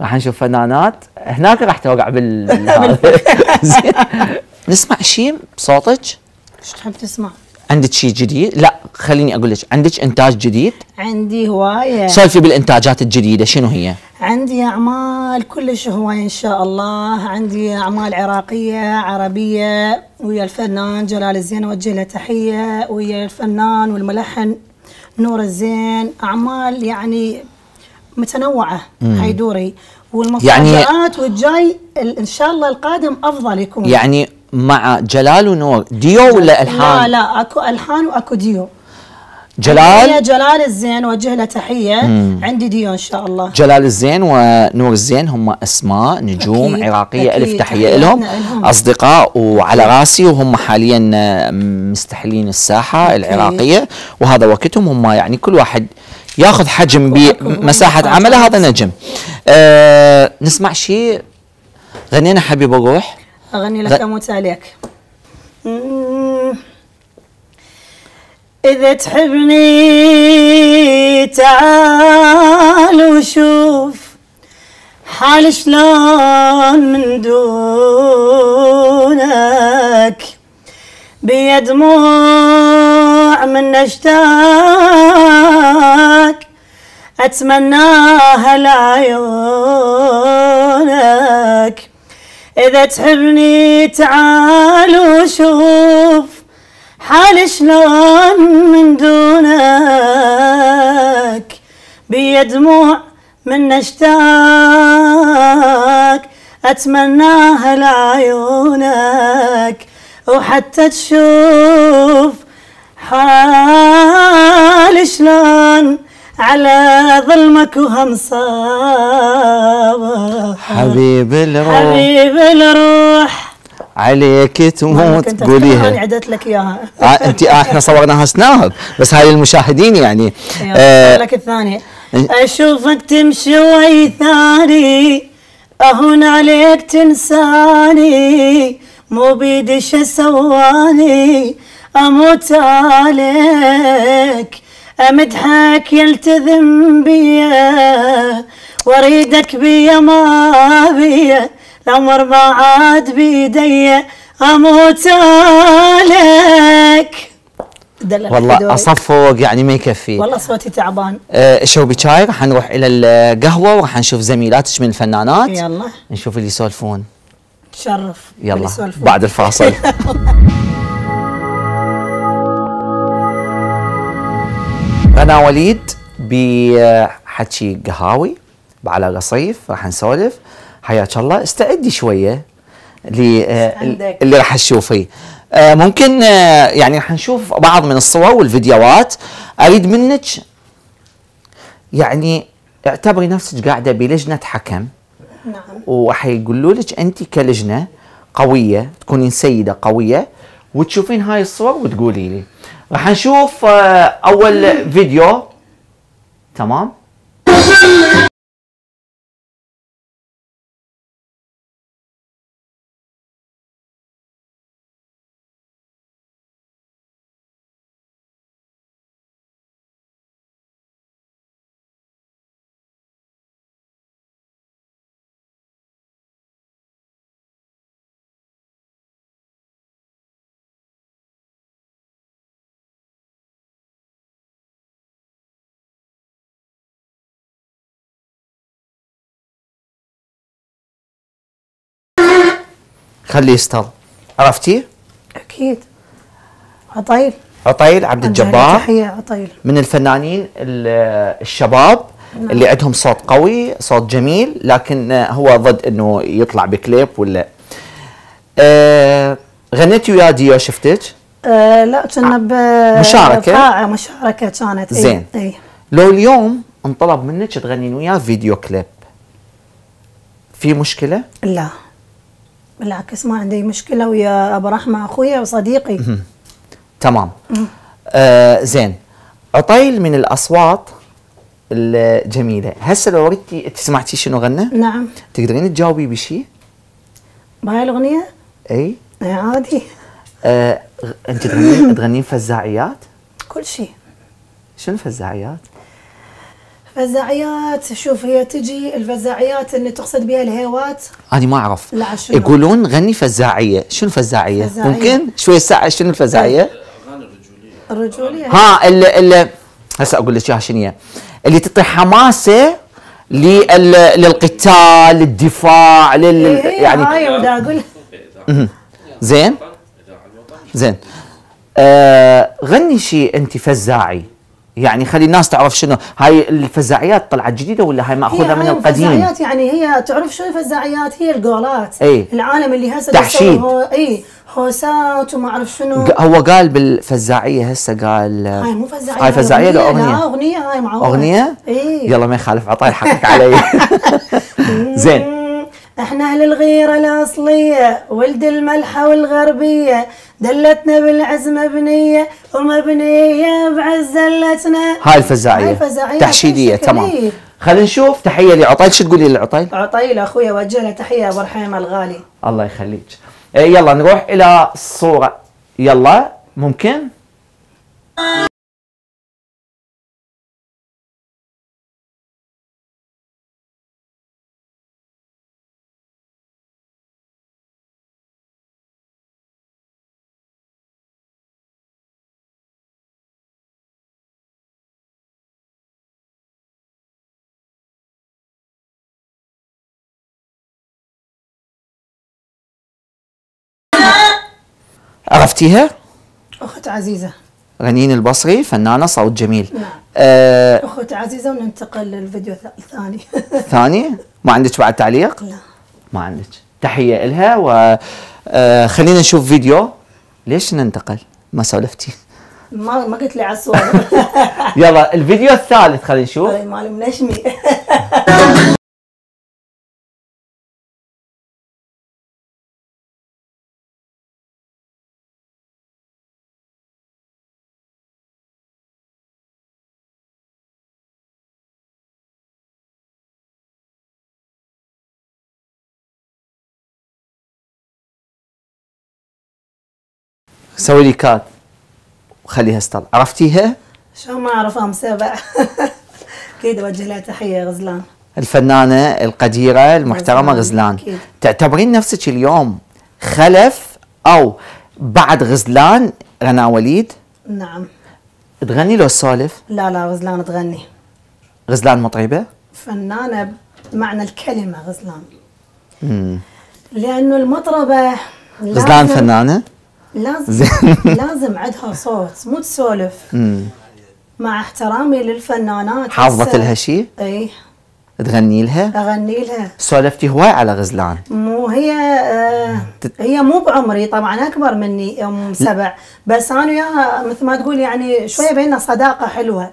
راح نشوف فنانات. هناك راح توقع بال. نسمع شيء بصوتك؟ شو تحب تسمع؟ عندك شيء جديد؟ لا خليني أقول لك. عندك إنتاج جديد؟ عندي هواية. سولفي بالإنتاجات الجديدة شنو هي؟ عندي أعمال كلش هواية إن شاء الله. عندي أعمال عراقية عربية ويا الفنان جلال الزين أوجه له تحية ويا الفنان والملحن نور الزين. أعمال يعني متنوعة حيدوري والمفاجآت والجاي ال- إن شاء الله القادم أفضل يكون. يعني مع جلال ونور ديو ولا لا الحان؟ لا اكو الحان واكو ديو. جلال؟ جلال الزين وجه له تحية. عندي ديو إن شاء الله. جلال الزين ونور الزين هم أسماء نجوم أكيد، عراقية أكيد، الف تحية لهم. أصدقاء وعلى راسي وهم حاليا آه، مستحلين الساحة أكيد. العراقية. وهذا وقتهم هم يعني كل واحد ياخذ حجم بمساحه. عمله. هذا نجم. أه نسمع شيء. غنينا حبيب الروح أغني غ- لك أموت عليك. إذا تحبني تعال وشوف حالي شلون من دونك. بيد دموع من نشتاك أتمناها لعيونك إذا تحبني تعال وشوف حالي شلون من دونك. بيا دموع من اشتاق اتمناها لعيونك وحتى تشوف حالي شلون على ظلمك وهم صابر حبيب الروح. حبيب الروح. عليك تموت. قوليها أنا عدت لك إياها. آه أنت آه إحنا صورناها سناب. بس هاي المشاهدين يعني. آه لك الثانية. إيه. أشوفك تمشي وي ثاني. أهون عليك تنساني. مو بيدي شو سواني أموت عليك. أمدحك يلتزم بيا وأريدك بيا ما بيا الأمر بعد بيدي أموت عليك. والله. اصفق يعني ما يكفي. والله صوتي تعبان. آه شربي شاي راح نروح إلى القهوة وراح نشوف زميلاتك من الفنانات. يلا. نشوف اللي يسولفون. تشرف يلا. بعد الفاصل. أنا وليد بحكي قهاوي على رصيف راح نسولف. حياك الله. استعدي شوية اللي آه،. اللي راح تشوفيه آه، ممكن آه، يعني راح نشوف بعض من الصور والفيديوهات. أريد منك يعني اعتبري نفسك قاعدة بلجنة حكم. نعم. وراح يقولوا لك أنت كلجنة قوية تكونين سيدة قوية وتشوفين هاي الصور وتقولي لي. راح نشوف آه، أول فيديو. تمام؟ خليه يستر. عرفتي؟ أكيد. عطيل. عطيل عبد الجبار. تحية عطيل. من الفنانين ال- الشباب نعم. اللي عندهم صوت قوي صوت جميل لكن آه، هو ضد إنه يطلع بكليب ولا. آه غنيتي ويا ديو شفتك؟ آه لا كنا ب مشاركة؟ قاعة مشاركة كانت إي، زين. اي لو اليوم انطلب منك تغنين وياه فيديو كليب في مشكلة؟ لا. بالعكس ما عندي مشكلة ويا أبو رحمة اخويا وصديقي. تمام. آه زين. عطيل من الأصوات الجميلة. هسه لو ردتي انت سمعتي شنو غنى؟ نعم. تقدرين تجاوبي بشيء بهاي الأغنية؟ أي. عادي. آه أنت تغنين تغنين فزاعيات؟ كل شيء شنو فزاعيات؟ فزاعيات شوف هي تجي الفزاعيات اللي تقصد بها الهيوات؟ أنا ما أعرف. لا، شنو؟ يقولون غني فزاعية. شنو فزاعيه فزاعية. ممكن؟ شوي ساعه شنو الفزاعية؟ الرجولية. ها اللي اللي هسه أقول لك إياها شنو هي. اللي تعطي حماسة لل- للقتال للدفاع لل إيه، يعني هاي أقول. زين؟ زين. آه غني شيء أنت فزاعي. يعني خلي الناس تعرف شنو هاي الفزاعيات طلعت جديدة ولا هاي مأخوذة من القديم؟ الفزاعيات يعني هي تعرف شو الفزاعيات؟ هي الجولات إي. العالم اللي هسه تحشيد. هو اي هوسات وما أعرف شنو. هو قال بالفزاعية هسه قال هاي مو فزاعية هاي فزاعية لا ولا أغنية؟ أغنية هاي معروفة. أغنية؟ اي يلا ما يخالف عطاي حقك علي. زين. إحنا أهل الغيرة الاصلية ولد الملحة والغربية. دلتنا بالعز مبنية ومبنية بعز دلتنا هاي الفزاعية. هاي الفزاعية تحشيدية بشكل تمام. خلينا نشوف تحية لعطيل. شو تقولي لعطيل؟ عطيل اخويا وجه له تحية أبو رحيم الغالي. الله يخليك. إيه، يلا نروح إلى الصورة يلا ممكن؟ عرفتيها؟ أخت عزيزة. رنين البصري فنانة صوت جميل. نعم. آه أخت عزيزة وننتقل للفيديو الث- الثاني. ثاني ما عندك بعد تعليق؟ لا. ما عندك. تحية لها و آه خلينا نشوف فيديو. ليش ننتقل؟ ما سولفتي. ما ما قلت لي على الصور. يلا الفيديو الثالث خلينا نشوف. هاي مال منشمي سوي لي كات وخليها ستار عرفتيها؟ شو ما اعرفها مسابع أكيد أوجه لها تحية غزلان. الفنانة القديرة المحترمة غزلان،. تعتبرين نفسك اليوم خلف أو بعد غزلان رنا وليد؟ نعم. تغني لو تسولف لا لا غزلان تغني. غزلان مطربة؟ فنانة بمعنى الكلمة غزلان. مم. لأنه المطربة غزلان فنانة؟ لازم. لازم عندها صوت مو تسولف. مع احترامي للفنانات حافظت لها شيء اي تغني لها؟ أغني لها. سولفتي هواي على غزلان. مو هي آه هي مو بعمري طبعا أكبر مني ام سبع. بس أنا وياها مثل ما تقول يعني شوية بيننا صداقة حلوة.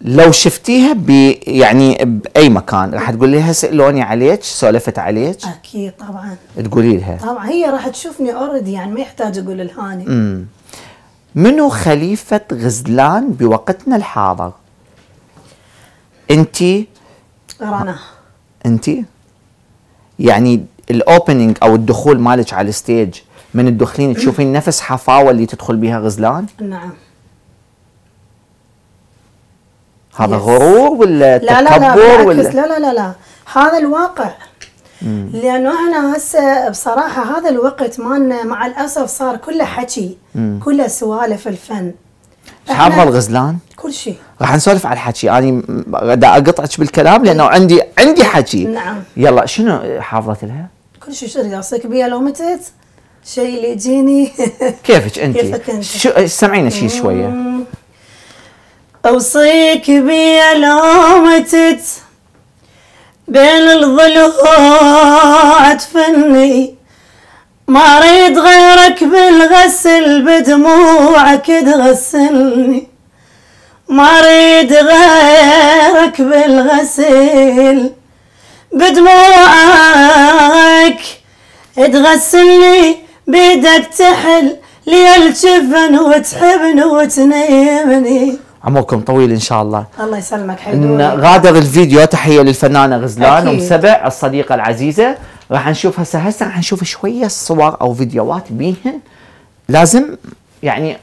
لو شفتيها ب يعني بأي مكان راح تقول لها سالوني عليك سولفت عليك؟ أكيد طبعا. تقولي لها. طبعا هي راح تشوفني already يعني ما يحتاج أقول الها اني. مم. منو خليفة غزلان بوقتنا الحاضر؟ انت رنا. انت يعني ال opening أو الدخول مالك على ال stage من الدخلين تشوفين نفس حفاوة اللي تدخل بها غزلان؟ نعم. هذا. غرور ولا لا لا لا تكبر بالعكس. ولا لا لا لا لا. هذا الواقع. لأنه إحنا هسه بصراحة هذا الوقت مالنا مع الأسف صار كله حكي كله سوالف الفن. حافظه الغزلان؟ كل شيء. راح نسولف على الحكي. أنا دا أقطعك بالكلام لأنه عندي عندي حكي. نعم. يلا شنو حافظت لها؟ كل شيء شو راسك بيا لو متت شيء اللي يجيني. كيفك انت؟ كيفك أنت؟ شو سمعينا شيء شوية. أوصيك بيا لو متت بين الضلوع تفني ما اريد غيرك بالغسل بدموعك تغسلني. ما اريد غيرك بالغسل بدموعك تغسلني. بيدك تحل لي الجفن وتحبني وتنيمني. عمركم طويل إن شاء الله. الله يسلمك حيدوري غادر الفيديو تحية للفنانة غزلان. أم سبع الصديقة العزيزة. راح نشوف هسه هسه راح نشوف شوية صور أو فيديوهات بيهن لازم يعني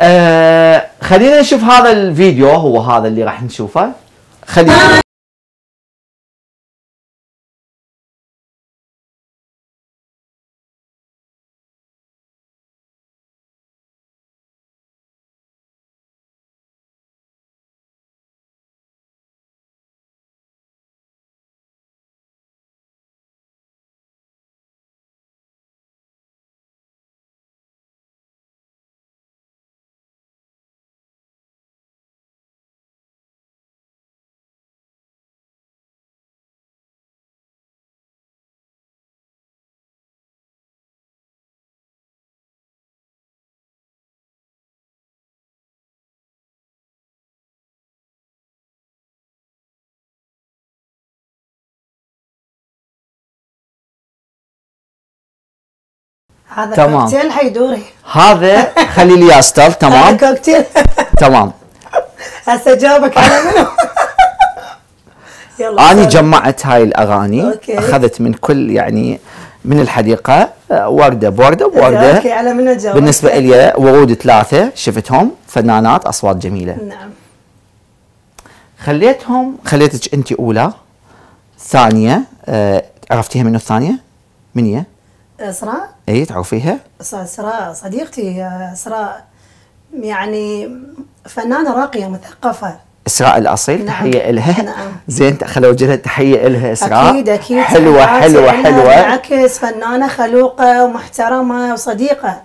آه خلينا نشوف هذا الفيديو هو هذا اللي راح نشوفه. خلينا. هذا تمام. كوكتيل حيدوري هذا خلي لي هذا تمام كوكتيل تمام هسه جاوبك على منو يلا سولف. جمعت هاي الأغاني okay. أخذت من كل يعني من الحديقة آه، وردة بوردة بورده okay على منو جاوبك بالنسبة لي ورود ثلاثة شفتهم فنانات أصوات جميلة نعم خليتهم خليتك انت أولى ثانية آه عرفتيها منو الثانية؟ من هي؟ اسراء؟ اي تعرفيها؟ اسراء صديقتي اسراء يعني فنانة راقية مثقفة. اسراء الأصيل نعم. تحية لها نعم. زين خلوا وجهها تحية لها اسراء. أكيد أكيد. حلوة حلوة حلوة. بالعكس. فنانة خلوقة ومحترمه وصديقة.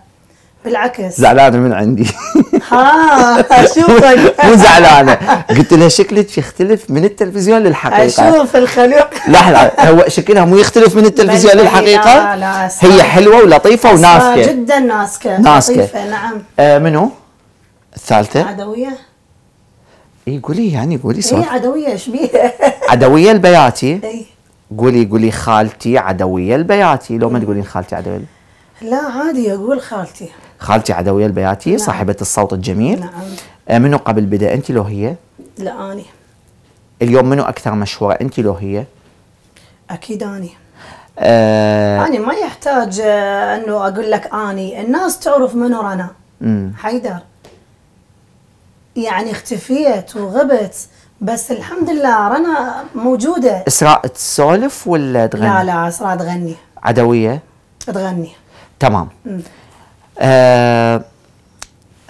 بالعكس. زعلانه من عندي. ها أشوفك. مو زعلانه قلت لها شكلك يختلف من التلفزيون للحقيقة. أشوف الخلوق. لحظة هو شكلها مو يختلف من التلفزيون للحقيقة؟ لا، لا،. هي حلوة ولطيفة وناسكة. جدا ناسكة. ناسكة. لطيفة، نعم. آه منو؟ الثالثة؟ عدوية. إي قولي يعني قولي هي صوت عدوية إيش بيها عدوية البياتي؟ إي. قولي قولي خالتي عدوية البياتي. لو ما تقولين خالتي عدوية. لا عادي أقول خالتي. خالتي عدوية البياتي صاحبة الصوت الجميل. نعم. آه منو قبل بدا انت لو هي؟ لا أني. اليوم منو أكثر مشهورة؟ انت لو هي؟ أكيد أني. آه أني ما يحتاج آه، إنه أقول لك أني. الناس تعرف منو رنا. حيدر. يعني اختفيت وغبت بس الحمد لله رنا موجودة. إسراء تسولف ولا تغني؟ لا لا إسراء تغني. عدوية؟ تغني. تمام. مم. آه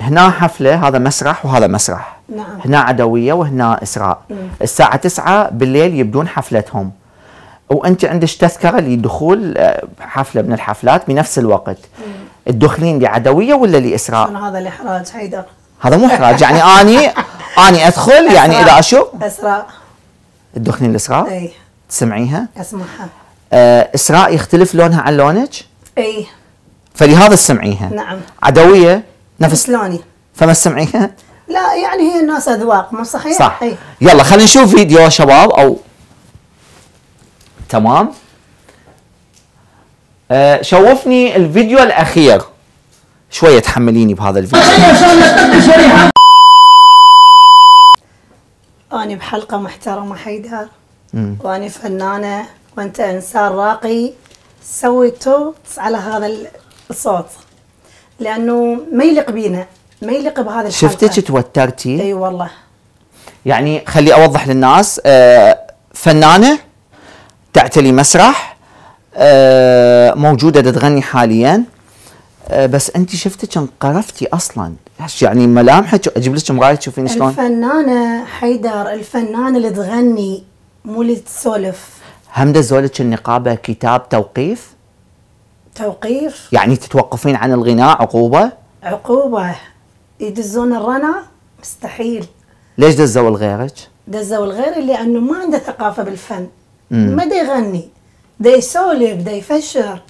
هنا حفلة هذا مسرح وهذا مسرح. نعم. هنا عدوية وهنا إسراء. مم. الساعة 9 بالليل يبدون حفلتهم. وأنت عندك تذكرة لدخول آه، حفلة من الحفلات بنفس الوقت. تدخلين لعدوية ولا لإسراء؟ هذا الإحراج حيدر؟ هذا مو إحراج يعني آني آني أدخل يعني. إذا أشوف. إسراء. تدخلين لإسراء؟ إي. تسمعيها؟ أسمعها. آه إسراء يختلف لونها عن لونك؟ إي. فلهذا تسمعيها. نعم. عدوية؟ نفس لوني فما تسمعيها؟ لا يعني هي الناس أذواق مو صحيح؟ صح. إي. يلا خلينا نشوف فيديو يا شباب أو تمام. آه شوفني الفيديو الأخير. شوية تحمليني بهذا الفيديو. أنا بحلقة محترمة حيدر. وأنا فنانة وأنت إنسان راقي. سوي توتس على هذا الصوت لأنه ما يليق بينا ما يليق بهذا الحلقة. شفتك توترتي؟ أي والله. يعني خلي أوضح للناس آه فنانة تعتلي مسرح آه موجودة تغني حاليا آه بس أنت شفتك انقرفتي أصلا. يعني ملامحك؟ أجيب لك مرايه تشوفين شلون؟ الفنانة حيدر الفنانة اللي تغني مو اللي تسولف. هم زولك النقابة كتاب توقيف؟ توقيف. يعني تتوقفين عن الغناء عقوبة؟ عقوبة. يدزون الرنا؟ مستحيل. ليش دزوا لغيرك دزوا الغير لأنه ما عنده ثقافة بالفن. مم. ما دا يغني. دا يسولف دا يفشر.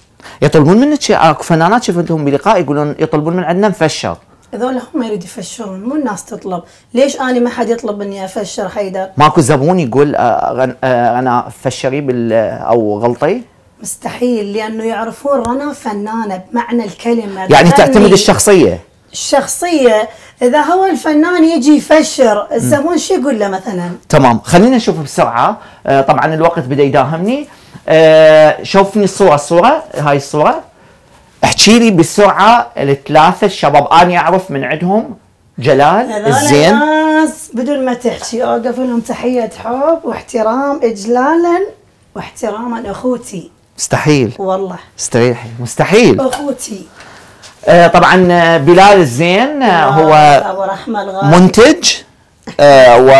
يطلبون منك شيء؟ أكو فنانات شفتهم بلقاء يقولون يطلبون من عندنا نفشر. هذول هم يريد يفشرون. مو الناس تطلب. ليش أنا ما حد يطلب مني أفشر حيدر؟ ماكو زبون يقول آه آه أنا فشري بال أو غلطي؟ مستحيل لأنه يعرفون رنا فنانة بمعنى الكلمة. يعني. تعتمد الشخصية؟ الشخصية. إذا هو الفنان يجي يفشر الزبون شو يقول له مثلا. تمام خلينا نشوف بسرعة. آه طبعا الوقت بدأ يداهمني. آه شوفني الصورة الصورة هاي الصورة. احكي لي بسرعة الثلاثة الشباب. أنا أعرف من عندهم جلال الزين. ناس بدون ما تحكي أوقف لهم تحية حب واحترام اجلالا واحتراما أخوتي. مستحيل. والله. استريحي مستحيل. أخوتي. آه طبعا آه، بلال الزين آه هو منتج آه و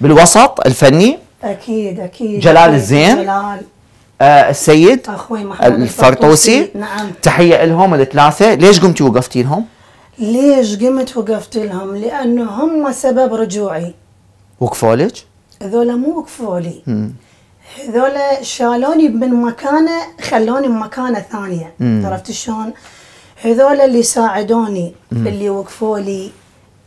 بالوسط الفني. أكيد أكيد. جلال أكيد. الزين. جلال. آه السيد أخوي محمد الفرطوسي نعم. تحية لهم الثلاثة. ليش قمتي وقفتي لهم؟ ليش قمت وقفت لهم؟ لأنه هم سبب رجوعي. وقفوا لك؟ هذول مو وقفوا لي. هذول شالوني من مكانة خلوني بمكانه ثانية. عرفت شلون؟ هذول اللي ساعدوني اللي وقفوا لي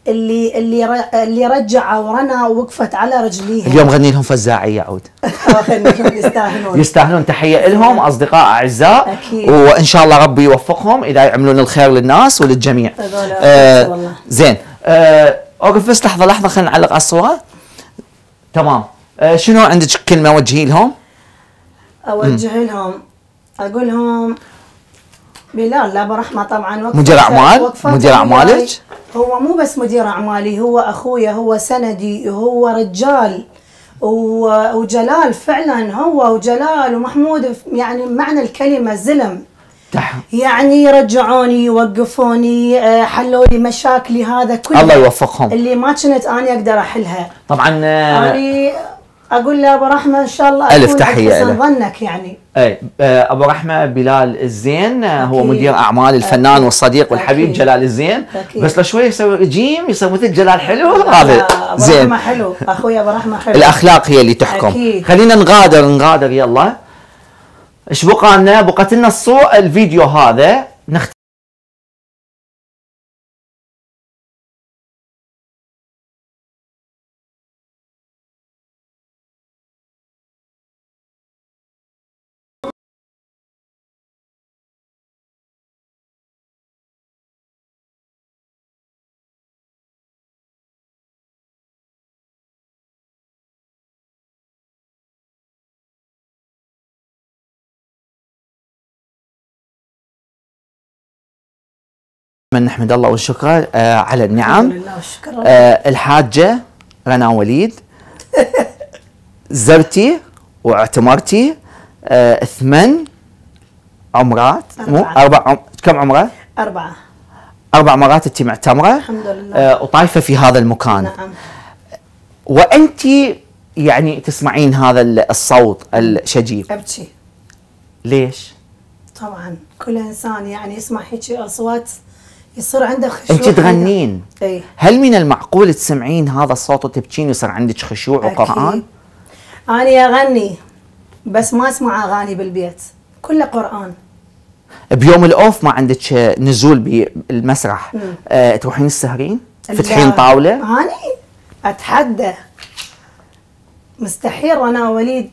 اللي اللي ر- اللي رجعوا رنا وقفت على رجليها اليوم غني لهم فزاعي يعود خليهم يستاهلون. يستاهلون. تحية لهم أصدقاء أعزاء. أكيد. وإن شاء الله ربي يوفقهم إذا يعملون الخير للناس وللجميع. آه والله. زين. آه أوقف بس لحظة لحظة خلينا نعلق على الصورة. تمام. آه شنو عندك كلمة وجهي لهم؟ أوجه لهم أقول لهم بلال لا برحمة طبعا وقفت- مدير؟ وقفت مدير وياي. أعمالك؟ هو مو بس مدير أعمالي هو اخويا هو سندي هو رجال وجلال فعلا هو وجلال ومحمود يعني معنى الكلمة زلم. يعني رجعوني وقفوني آه، حلوا لي مشاكلي هذا كله الله يوفقهم اللي ما كنت أنا أقدر أحلها طبعا آه، اني أقول له ابو رحمة إن شاء الله تحية حسن إلك. ظنك يعني أي آه، أبو رحمة بلال الزين آه، هو أكيد. مدير أعمال الفنان أكيد. والصديق والحبيب أكيد. جلال الزين أكيد. بس لو شوي يسوي جيم يسوي مثل جلال حلو هذا أبو زين رحمه حلو أخوي أبو رحمة حلو الأخلاق هي اللي تحكم أكيد. خلينا نغادر نغادر يلا إيش بقى لنا بقت لنا الصور الفيديو هذا نخت... من نحمد الله والشكر آه على النعم الحمد لله والشكر. آه الحاجة رنا وليد زرتي واعتمرتي آه ثمان عمرات مو أربعة. أربع عم... كم عمرة؟ أربعة أربع مرات أنت معتمرة الحمد لله. آه وطايفة في هذا المكان نعم وأنت يعني تسمعين هذا ال- الصوت الشجيب أبكي ليش؟ طبعا كل إنسان يعني يسمع هيك أصوات يصير عنده خشوع أنت تغنين. إي. هل من المعقول تسمعين هذا الصوت وتبكين ويصير عندك خشوع وقرآن؟ أنا أغني بس ما أسمع أغاني بالبيت كله قرآن. بيوم الأوف ما عندك نزول بالمسرح. آه تروحين السهرين؟ تفتحين لا. طاولة؟ اني أتحدى. مستحيل رنا وليد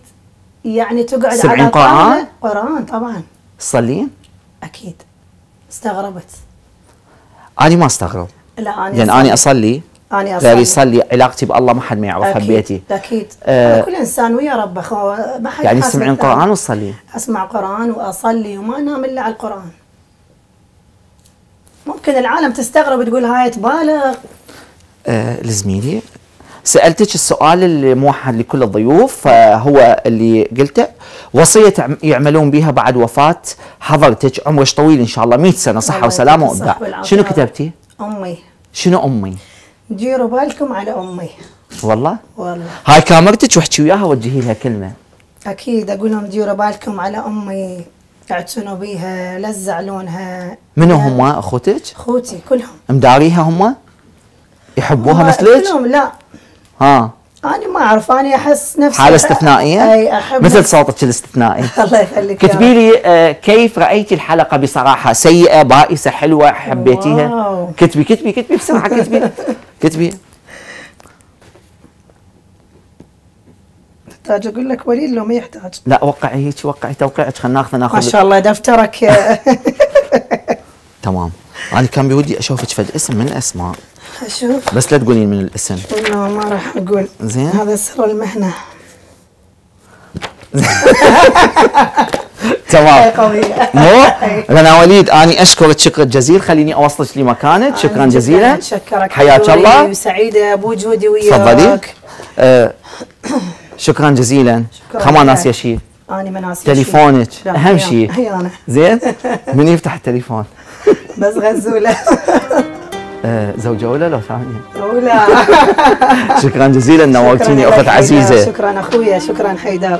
يعني تقعد على قرآن؟ طاولة. قرآن طبعا. تصلين؟ أكيد. استغربت. أنا ما أستغرب. لا أنا لأن أنا أصلي. أنا غير أصلي. يصلي علاقتي بالله ما حد ما يعرفها أكيد ببيتي أكيد. آه، آه كل إنسان ويا ربه خو ما حد يعني تسمعين. قرآن وتصلين أسمع قرآن وأصلي وما أنام إلا على القرآن. ممكن العالم تستغرب تقول هاي تبالغ. آه لزميلي سألتك السؤال اللي موحد لكل الضيوف فهو اللي قلته. وصية يعملون بها بعد وفاة حضرتك. عمرك طويل إن شاء الله. 100 سنة صحة وسلامة وإبداع. شنو كتبتي؟ أمي. شنو أمي؟ ديروا بالكم على أمي. والله؟ والله. هاي كاميرتك واحكي وياها وجهي لها كلمة. أكيد أقول لهم ديروا بالكم على أمي. اعتنوا بيها لا تزعلونها. منو يا هم؟ أخوتك؟ أخوتي كلهم. مداريها هم؟ يحبوها مثلك؟ كلهم لا. ها. أنا ما أعرف أنا أحس نفسي حالة استثنائية؟ أي أحب مثل. صوتك الاستثنائي الله يخليك كتبي لي آه، كيف رأيتي الحلقة بصراحة؟ سيئة بائسة حلوة حبيتيها؟ واو. كتبي كتبي كتبي بسرعة كتبي. كتبي. تحتاج أقول لك وليد لو ما يحتاج. لا وقعي هيك وقعي توقيعك خلينا ناخذ ما ناخذ شاء الله دفترك. تمام. أنا كان بودي أشوفك فد اسم من أسماء. أشوف. بس لا تقولين من الاسم. لا ما راح أقول. زين. هذا سر المهنه تمام. قوية مو؟ رنا وليد أني أشكرك. شكر جزيل خليني أوصلك لمكانك. شكرا جزيلا. أتشكرك حياك الله. وسعيدة. بوجودي وياك. تفضلي. آه شكرا جزيلا. شكراً. خما. ناسية شيء أنا ما ناسي تليفونك. أهم شيء زين. من يفتح التليفون؟ بس غزولة. آه زوجة أولى لو ثانية ولا شكرا جزيلا نورتيني أخت عزيزة. شكرا أخويا شكرا حيدر.